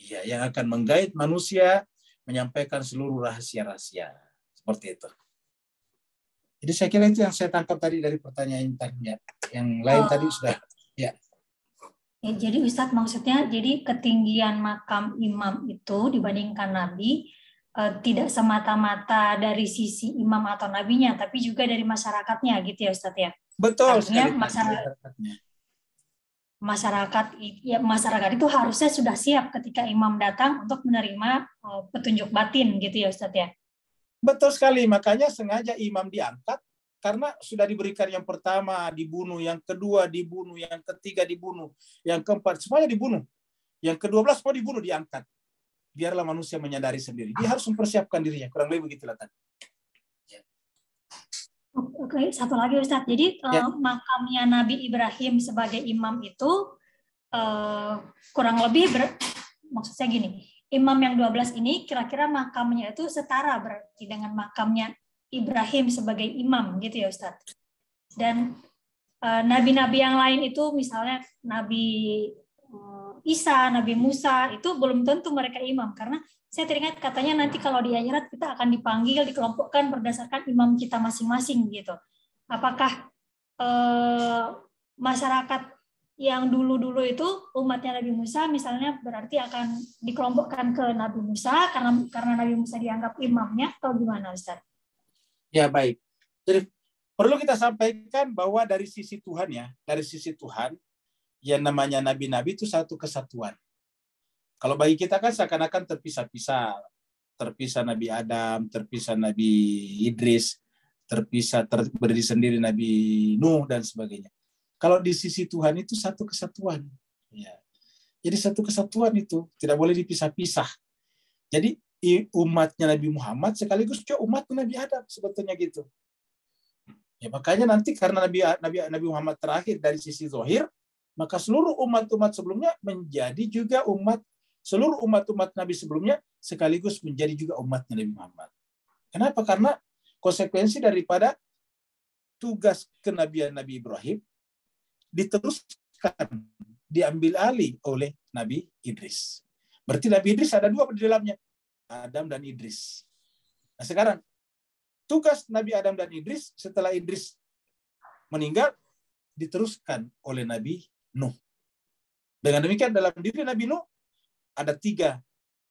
Speaker 1: Iya, yang akan menggait manusia menyampaikan seluruh rahasia-rahasia seperti itu. Jadi saya kira itu yang saya tangkap tadi dari pertanyaan tadi. Yang lain oh. tadi sudah ya.
Speaker 3: ya. Jadi Ustadz maksudnya jadi ketinggian makam imam itu dibandingkan Nabi uh, tidak semata-mata dari sisi imam atau nabinya, tapi juga dari masyarakatnya gitu ya Ustadz ya.
Speaker 1: Betul.
Speaker 3: Artinya masyarakat masyarakat ya masyarakat itu harusnya sudah siap ketika imam datang untuk menerima uh, petunjuk batin gitu ya Ustadz ya.
Speaker 1: Betul sekali, makanya sengaja imam diangkat karena sudah diberikan yang pertama dibunuh, yang kedua dibunuh, yang ketiga dibunuh, yang keempat semuanya dibunuh. Yang kedua belas mau dibunuh diangkat biarlah manusia menyadari sendiri. Dia harus mempersiapkan dirinya. Kurang lebih begitulah tadi.
Speaker 3: Oke, satu lagi Ustadz. Jadi ya. uh, makamnya Nabi Ibrahim sebagai imam itu uh, kurang lebih ber, maksud saya gini, imam yang 12 ini kira-kira makamnya itu setara berarti dengan makamnya Ibrahim sebagai imam gitu ya Ustadz. Dan eh, nabi-nabi uh, yang lain itu misalnya Nabi Isa, Nabi Musa itu belum tentu mereka imam karena saya teringat katanya nanti kalau di akhirat kita akan dipanggil dikelompokkan berdasarkan imam kita masing-masing gitu. Apakah eh, masyarakat yang dulu-dulu itu umatnya Nabi Musa misalnya berarti akan dikelompokkan ke Nabi Musa karena karena Nabi Musa dianggap imamnya atau gimana Ustaz?
Speaker 1: Ya baik. Jadi perlu kita sampaikan bahwa dari sisi Tuhan ya, dari sisi Tuhan yang namanya nabi-nabi itu satu kesatuan. Kalau bagi kita kan seakan-akan terpisah-pisah. Terpisah Nabi Adam, terpisah Nabi Idris, terpisah ter, berdiri sendiri Nabi Nuh dan sebagainya. Kalau di sisi Tuhan itu satu kesatuan. Ya. Jadi satu kesatuan itu tidak boleh dipisah-pisah. Jadi umatnya Nabi Muhammad sekaligus juga umat Nabi Adam sebetulnya gitu. Ya makanya nanti karena Nabi Nabi Nabi Muhammad terakhir dari sisi zohir, maka seluruh umat-umat sebelumnya menjadi juga umat seluruh umat-umat Nabi sebelumnya sekaligus menjadi juga umatnya Nabi Muhammad. Kenapa? Karena konsekuensi daripada tugas kenabian Nabi Ibrahim diteruskan, diambil alih oleh Nabi Idris. Berarti Nabi Idris ada dua di dalamnya, Adam dan Idris. Nah sekarang, tugas Nabi Adam dan Idris setelah Idris meninggal, diteruskan oleh Nabi Nuh. Dengan demikian dalam diri Nabi Nuh ada tiga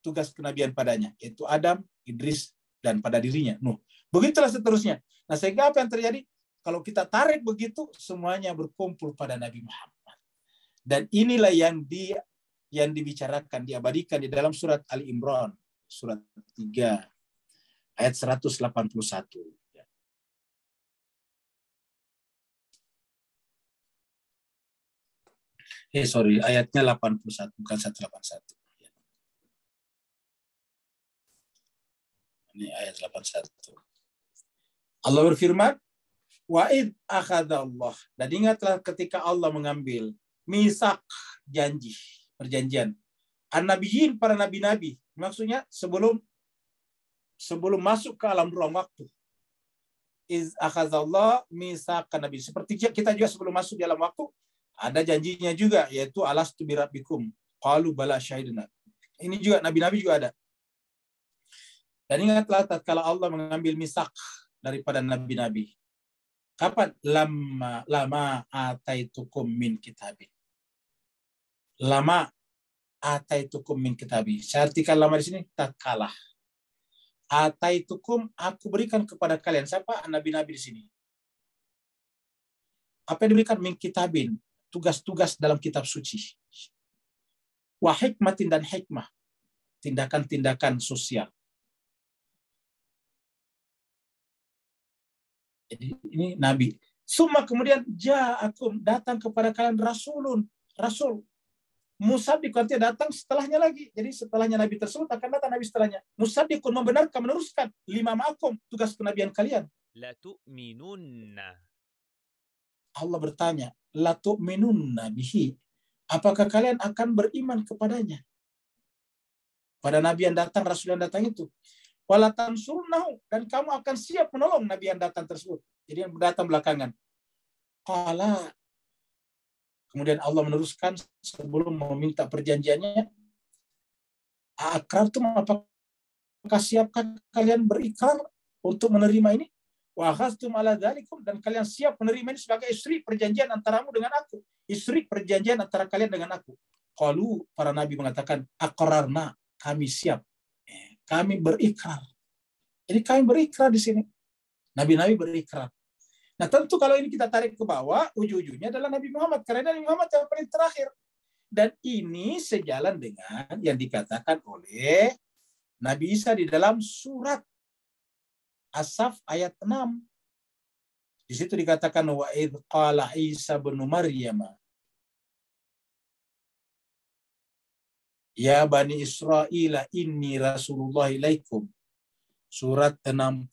Speaker 1: tugas kenabian padanya, yaitu Adam, Idris, dan pada dirinya Nuh. Begitulah seterusnya. Nah sehingga apa yang terjadi? Kalau kita tarik begitu, semuanya berkumpul pada Nabi Muhammad. Dan inilah yang di yang dibicarakan, diabadikan di dalam surat Ali Imran, surat 3, ayat 181. eh sorry ayatnya 81 bukan 181 ini ayat 81 Allah berfirman wa'id akhadallah dan ingatlah ketika Allah mengambil misak janji perjanjian an-nabiyyin para nabi-nabi maksudnya sebelum sebelum masuk ke alam ruang waktu. Iz akhazallah misakan nabi. Seperti kita juga sebelum masuk di alam waktu, ada janjinya juga, yaitu alas tu birabikum. Qalu bala syahidina. Ini juga nabi-nabi juga ada. Dan ingatlah tatkala Allah mengambil misak daripada nabi-nabi. Kapan? Lama lama ataitukum min kitabin. Lama ataitukum min kitabi. Saya artikan lama di sini tak kalah. Ataitukum aku berikan kepada kalian. Siapa nabi-nabi di sini? Apa yang diberikan min kitabin? Tugas-tugas dalam kitab suci. Wah hikmatin dan hikmah. Tindakan-tindakan sosial. Jadi ini nabi. Suma kemudian ja'akum datang kepada kalian rasulun, rasul Musadik artinya datang setelahnya lagi. Jadi setelahnya Nabi tersebut akan datang Nabi setelahnya. Musadikun membenarkan, meneruskan. Lima makum, tugas kenabian kalian.
Speaker 5: La tu'minunna.
Speaker 1: Allah bertanya, La tu'minunna bihi. Apakah kalian akan beriman kepadanya? Pada Nabi yang datang, Rasul yang datang itu. Walatan surnahu. Dan kamu akan siap menolong Nabi yang datang tersebut. Jadi yang datang belakangan. Qala Kemudian Allah meneruskan sebelum meminta perjanjiannya, akrartum apakah siapkah kalian berikrar untuk menerima ini? Wa ala dhalikum dan kalian siap menerima ini sebagai istri perjanjian antaramu dengan aku. Istri perjanjian antara kalian dengan aku. Kalau para nabi mengatakan akrarna, kami siap. Kami berikrar. Jadi kami berikrar di sini. Nabi-nabi berikrar. Nah tentu kalau ini kita tarik ke bawah, ujung-ujungnya adalah Nabi Muhammad. Karena Nabi Muhammad yang paling terakhir. Dan ini sejalan dengan yang dikatakan oleh Nabi Isa di dalam surat Asaf ayat 6. Di situ dikatakan wa id qala Isa bin Maryam Ya Bani Israel inni Rasulullah ilaikum. Surat 61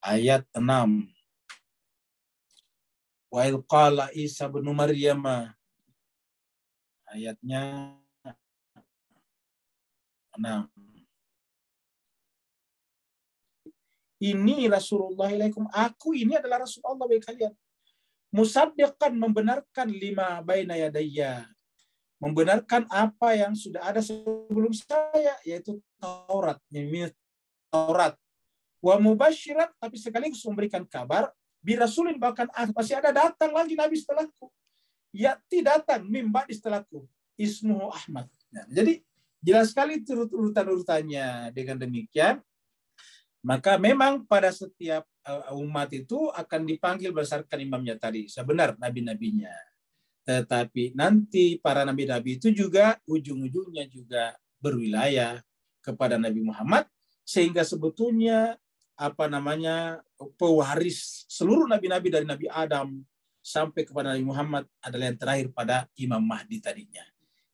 Speaker 1: ayat 6. Wa qala Isa bin Maryam ayatnya 6. Ini Rasulullah ilaikum. Aku ini adalah Rasul Allah bagi kalian. Musaddiqan membenarkan lima baina yadayya. Membenarkan apa yang sudah ada sebelum saya, yaitu Taurat. Taurat. Wa mubasyirat tapi sekaligus memberikan kabar birasulin bahkan ah, masih ada datang lagi nabi setelahku. Yati datang mimba di setelahku ismuhu Ahmad. Nah, jadi jelas sekali turut urutan-urutannya. Dengan demikian maka memang pada setiap uh, umat itu akan dipanggil berdasarkan imamnya tadi. Sebenar nabi-nabinya tetapi nanti para nabi-nabi itu juga ujung-ujungnya juga berwilayah kepada Nabi Muhammad sehingga sebetulnya apa namanya pewaris seluruh nabi-nabi dari Nabi Adam sampai kepada Nabi Muhammad adalah yang terakhir pada Imam Mahdi tadinya.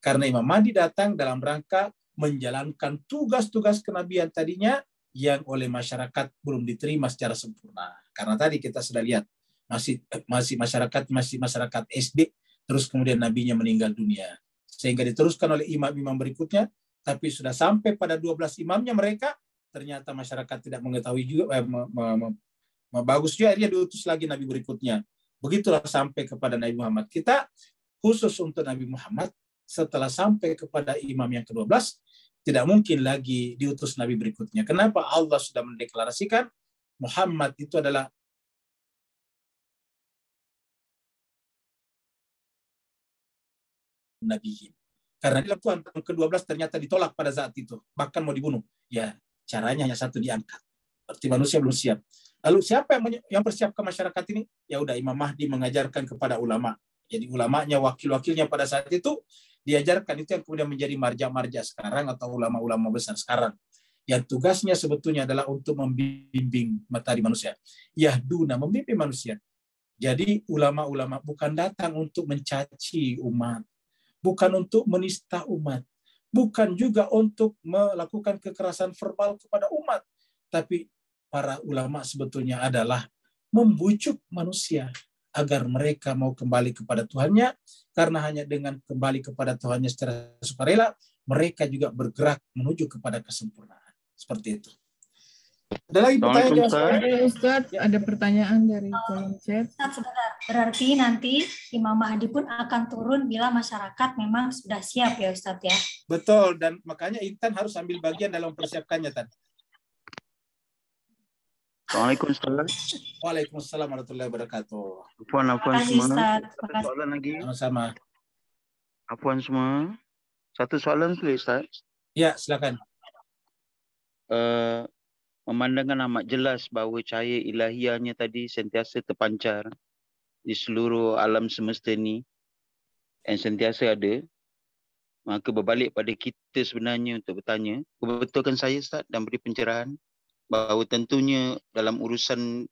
Speaker 1: Karena Imam Mahdi datang dalam rangka menjalankan tugas-tugas kenabian tadinya yang oleh masyarakat belum diterima secara sempurna. Karena tadi kita sudah lihat masih masih masyarakat masih masyarakat SD terus kemudian nabinya meninggal dunia. Sehingga diteruskan oleh imam-imam berikutnya tapi sudah sampai pada 12 imamnya mereka ternyata masyarakat tidak mengetahui juga eh, me, me, me, me, bagus juga. Dia diutus lagi nabi berikutnya. Begitulah sampai kepada Nabi Muhammad. Kita khusus untuk Nabi Muhammad setelah sampai kepada imam yang ke-12 tidak mungkin lagi diutus nabi berikutnya. Kenapa Allah sudah mendeklarasikan Muhammad itu adalah nabi karena dalam Tuhan ke-12 ternyata ditolak pada saat itu bahkan mau dibunuh ya Caranya hanya satu diangkat. Berarti manusia belum siap. Lalu siapa yang yang persiapkan masyarakat ini? Ya udah Imam Mahdi mengajarkan kepada ulama. Jadi ulamanya, wakil-wakilnya pada saat itu diajarkan itu yang kemudian menjadi marja-marja sekarang atau ulama-ulama besar sekarang. Yang tugasnya sebetulnya adalah untuk membimbing matahari manusia. Yahduna, membimbing manusia. Jadi ulama-ulama bukan datang untuk mencaci umat, bukan untuk menista umat, bukan juga untuk melakukan kekerasan verbal kepada umat, tapi para ulama sebetulnya adalah membujuk manusia agar mereka mau kembali kepada Tuhannya karena hanya dengan kembali kepada Tuhannya secara sukarela mereka juga bergerak menuju kepada kesempurnaan. Seperti itu. Ada lagi pertanyaan
Speaker 2: Assalamualaikum,
Speaker 1: jawab?
Speaker 4: Ada
Speaker 1: Ya.
Speaker 4: pertanyaan dari kolom chat.
Speaker 3: Ustaz, sebentar. Berarti nanti Imam Mahdi pun akan turun bila masyarakat memang sudah siap ya Ustadz ya.
Speaker 1: Betul, dan makanya Intan harus ambil bagian dalam mempersiapkannya, Tan.
Speaker 2: Assalamualaikum Ustaz.
Speaker 1: Waalaikumsalam warahmatullahi wabarakatuh.
Speaker 2: Apuan, apuan semua.
Speaker 3: Ustaz.
Speaker 2: Satu
Speaker 3: Terima kasih.
Speaker 2: soalan lagi.
Speaker 1: Sama-sama.
Speaker 2: Apuan semua. Satu soalan dulu Ustaz.
Speaker 1: Ya, silakan.
Speaker 2: Uh, memandangkan amat jelas bahawa cahaya ilahiyahnya tadi sentiasa terpancar di seluruh alam semesta ni yang sentiasa ada. Maka berbalik pada kita sebenarnya untuk bertanya betulkan saya Ustaz dan beri pencerahan bahawa tentunya dalam urusan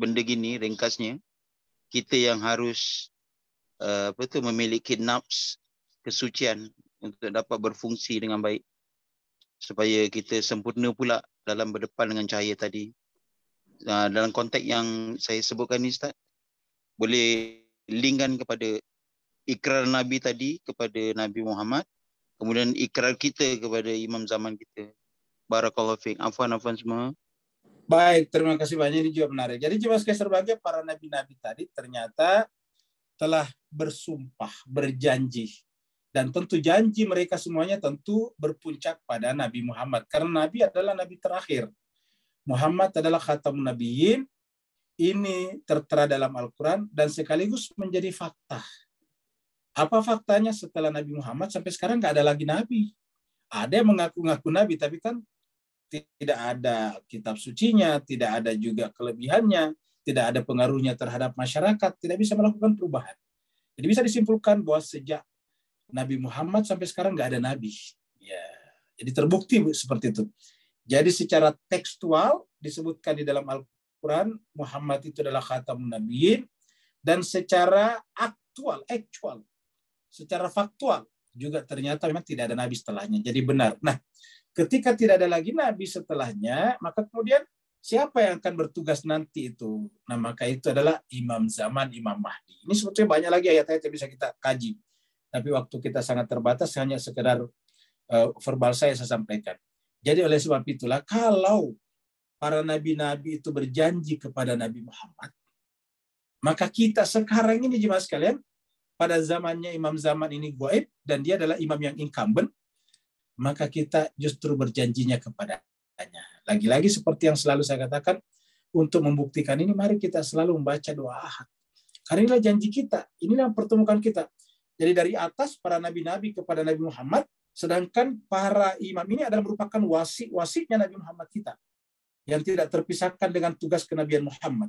Speaker 2: benda gini ringkasnya kita yang harus uh, apa tu memiliki nafs kesucian untuk dapat berfungsi dengan baik supaya kita sempurna pula dalam berdepan dengan cahaya tadi. Uh, dalam konteks yang saya sebutkan ni Ustaz, boleh linkkan kepada ikrar Nabi tadi kepada Nabi Muhammad, kemudian ikrar kita kepada imam zaman kita. Barakallahu fiik. Afwan afwan semua.
Speaker 1: Baik, terima kasih banyak. Ini juga menarik. Jadi jelas sebagai para nabi-nabi tadi ternyata telah bersumpah, berjanji. Dan tentu janji mereka semuanya tentu berpuncak pada Nabi Muhammad. Karena Nabi adalah Nabi terakhir. Muhammad adalah khatamun nabiyyin. Ini tertera dalam Al-Quran dan sekaligus menjadi fakta. Apa faktanya setelah Nabi Muhammad sampai sekarang nggak ada lagi Nabi. Ada yang mengaku-ngaku Nabi, tapi kan tidak ada kitab sucinya, tidak ada juga kelebihannya, tidak ada pengaruhnya terhadap masyarakat, tidak bisa melakukan perubahan. Jadi bisa disimpulkan bahwa sejak Nabi Muhammad sampai sekarang nggak ada nabi. Ya, jadi terbukti seperti itu. Jadi secara tekstual disebutkan di dalam Al-Quran Muhammad itu adalah khatamun nabiyyin dan secara aktual, actual, secara faktual juga ternyata memang tidak ada nabi setelahnya. Jadi benar. Nah, ketika tidak ada lagi nabi setelahnya, maka kemudian siapa yang akan bertugas nanti itu? Nah, maka itu adalah imam zaman, imam mahdi. Ini sebetulnya banyak lagi ayat-ayat yang bisa kita kaji. Tapi waktu kita sangat terbatas, hanya sekedar uh, verbal saya saya sampaikan. Jadi oleh sebab itulah, kalau para nabi-nabi itu berjanji kepada Nabi Muhammad, maka kita sekarang ini jemaah sekalian, pada zamannya imam zaman ini goib, dan dia adalah imam yang incumbent, maka kita justru berjanjinya kepadanya. Lagi-lagi seperti yang selalu saya katakan, untuk membuktikan ini, mari kita selalu membaca doa ahad. Karena inilah janji kita, inilah pertemukan kita. Jadi dari atas para nabi-nabi kepada Nabi Muhammad, sedangkan para imam ini adalah merupakan wasi-wasitnya Nabi Muhammad kita. Yang tidak terpisahkan dengan tugas kenabian Muhammad.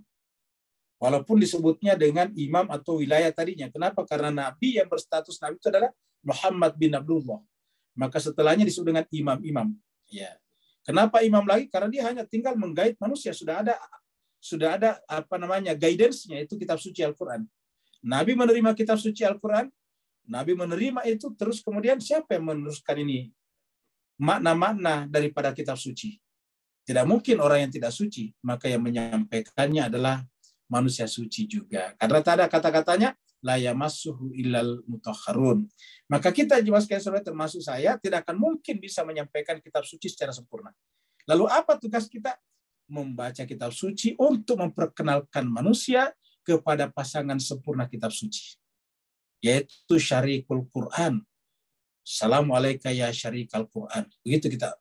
Speaker 1: Walaupun disebutnya dengan imam atau wilayah tadinya. Kenapa? Karena nabi yang berstatus nabi itu adalah Muhammad bin Abdullah. Maka setelahnya disebut dengan imam-imam. Ya. Kenapa imam lagi? Karena dia hanya tinggal menggait manusia. Sudah ada sudah ada apa namanya guidance-nya itu kitab suci Al-Qur'an. Nabi menerima kitab suci Al-Qur'an, Nabi menerima itu terus kemudian siapa yang meneruskan ini? Makna-makna daripada kitab suci. Tidak mungkin orang yang tidak suci, maka yang menyampaikannya adalah manusia suci juga. Karena tak ada kata-katanya la yamassuhu illal mutahharun. Maka kita jemaah sekalian termasuk saya tidak akan mungkin bisa menyampaikan kitab suci secara sempurna. Lalu apa tugas kita? Membaca kitab suci untuk memperkenalkan manusia kepada pasangan sempurna kitab suci. Yaitu syarikul Quran. Assalamualaikum ya syarikal Quran. Begitu kita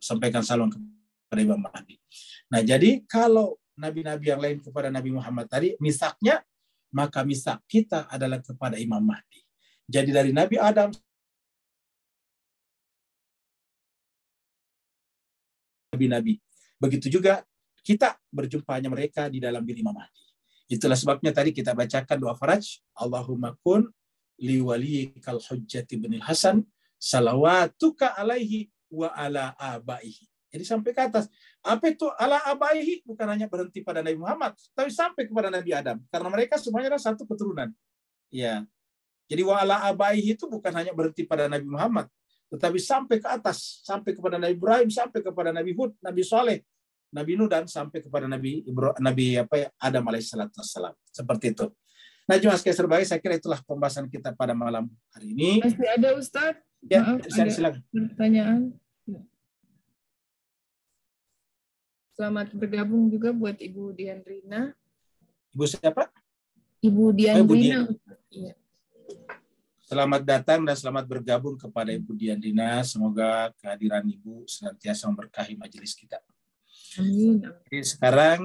Speaker 1: sampaikan salam kepada Imam Mahdi. Nah jadi kalau nabi-nabi yang lain kepada Nabi Muhammad tadi, misaknya maka misak kita adalah kepada Imam Mahdi. Jadi dari Nabi Adam nabi-nabi. Begitu juga kita berjumpanya mereka di dalam diri Imam Mahdi. Itulah sebabnya tadi kita bacakan doa faraj, Allahumma kun li waliyikal hujjati binil Hasan salawatuka alaihi wa ala abaihi. Jadi sampai ke atas. Apa itu ala abaihi? Bukan hanya berhenti pada Nabi Muhammad, tapi sampai kepada Nabi Adam. Karena mereka semuanya adalah satu keturunan. Ya. Jadi wa ala abaihi itu bukan hanya berhenti pada Nabi Muhammad, tetapi sampai ke atas, sampai kepada Nabi Ibrahim, sampai kepada Nabi Hud, Nabi Saleh, Nabi Nuh dan sampai kepada Nabi Ibrahim, Nabi apa ya, Adam alaihissalam. Seperti itu. Nah, jemaah sekalian terbaik, saya kira itulah pembahasan kita pada malam hari ini.
Speaker 4: Masih ada Ustadz?
Speaker 1: Ya,
Speaker 4: Maaf, ada
Speaker 1: silakan.
Speaker 4: pertanyaan. Ya. Selamat bergabung juga buat Ibu Diandrina.
Speaker 1: Ibu siapa?
Speaker 4: Ibu
Speaker 1: Ibu
Speaker 4: Diandrina. Iya.
Speaker 1: Selamat datang dan selamat bergabung kepada Ibu Diandina. Semoga kehadiran Ibu senantiasa memberkahi majelis kita.
Speaker 4: Amin.
Speaker 1: Sekarang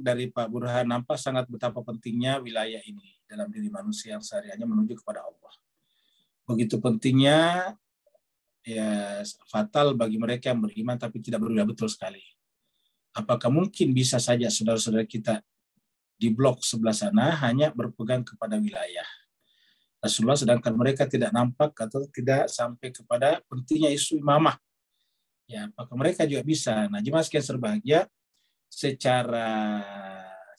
Speaker 1: dari Pak Burhan nampak sangat betapa pentingnya wilayah ini dalam diri manusia yang sehariannya menuju kepada Allah. Begitu pentingnya ya fatal bagi mereka yang beriman tapi tidak beriman betul sekali. Apakah mungkin bisa saja saudara-saudara kita di blok sebelah sana hanya berpegang kepada wilayah? Rasulullah sedangkan mereka tidak nampak atau tidak sampai kepada pentingnya isu imamah. Ya, apakah mereka juga bisa? Nah, jemaah sekian serbahagia secara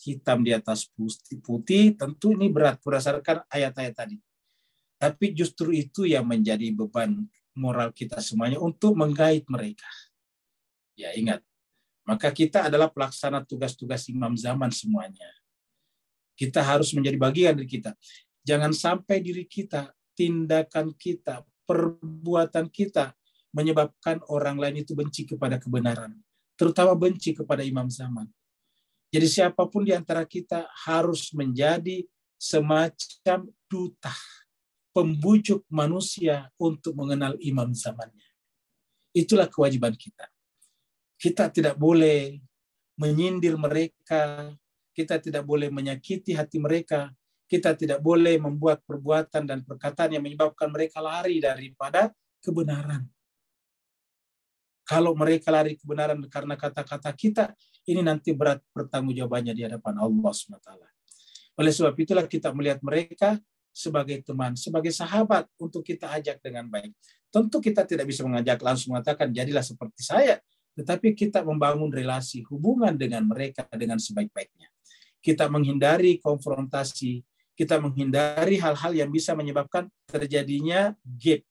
Speaker 1: hitam di atas putih, putih tentu ini berat berdasarkan ayat-ayat tadi. Tapi justru itu yang menjadi beban moral kita semuanya untuk menggait mereka. Ya, ingat. Maka kita adalah pelaksana tugas-tugas imam zaman semuanya. Kita harus menjadi bagian dari kita. Jangan sampai diri kita, tindakan kita, perbuatan kita menyebabkan orang lain itu benci kepada kebenaran, terutama benci kepada imam zaman. Jadi siapa pun di antara kita harus menjadi semacam duta, pembujuk manusia untuk mengenal imam zamannya. Itulah kewajiban kita. Kita tidak boleh menyindir mereka, kita tidak boleh menyakiti hati mereka, kita tidak boleh membuat perbuatan dan perkataan yang menyebabkan mereka lari daripada kebenaran. Kalau mereka lari kebenaran karena kata-kata kita, ini nanti berat pertanggungjawabannya di hadapan Allah SWT. Oleh sebab itulah kita melihat mereka sebagai teman, sebagai sahabat untuk kita ajak dengan baik. Tentu kita tidak bisa mengajak langsung mengatakan jadilah seperti saya, tetapi kita membangun relasi hubungan dengan mereka dengan sebaik-baiknya. Kita menghindari konfrontasi, kita menghindari hal-hal yang bisa menyebabkan terjadinya gap,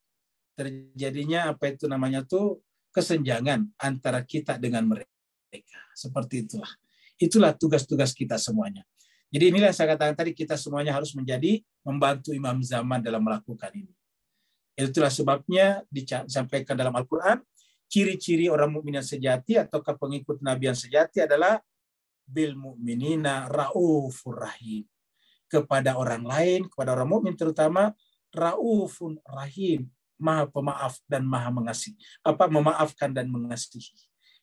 Speaker 1: terjadinya apa itu namanya tuh kesenjangan antara kita dengan mereka. Seperti itulah. Itulah tugas-tugas kita semuanya. Jadi inilah saya katakan tadi kita semuanya harus menjadi membantu imam zaman dalam melakukan ini. Itulah sebabnya disampaikan dalam Al-Quran, ciri-ciri orang mukmin yang sejati ataukah pengikut Nabi yang sejati adalah bil mu'minina raufur rahim. Kepada orang lain, kepada orang mukmin terutama, raufun rahim, maha pemaaf dan maha mengasihi. Apa memaafkan dan mengasihi.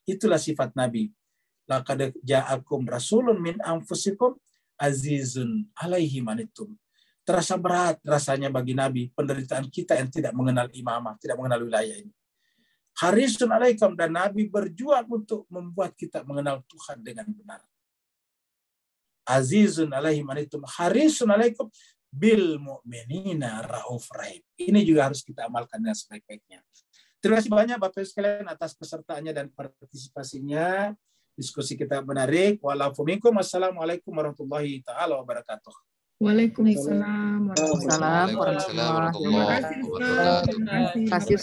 Speaker 1: Itulah sifat Nabi. Laqad ja'akum rasulun min anfusikum azizun alaihi manitum. Terasa berat rasanya bagi Nabi penderitaan kita yang tidak mengenal imamah, tidak mengenal wilayah ini. Harisun alaikum dan Nabi berjuang untuk membuat kita mengenal Tuhan dengan benar. Azizun alaihi manitum harisun alaikum bil mu'minina rauf rahim. Ini juga harus kita amalkan dengan sebaik-baiknya. Terima kasih banyak Bapak sekalian atas pesertaannya dan partisipasinya. Diskusi kita menarik. Walaupunikum. Wassalamualaikum warahmatullahi taala wabarakatuh.
Speaker 4: Waalaikumsalam warahmatullahi
Speaker 6: Waalaikumsalam warahmatullahi
Speaker 4: wabarakatuh. Terima kasih,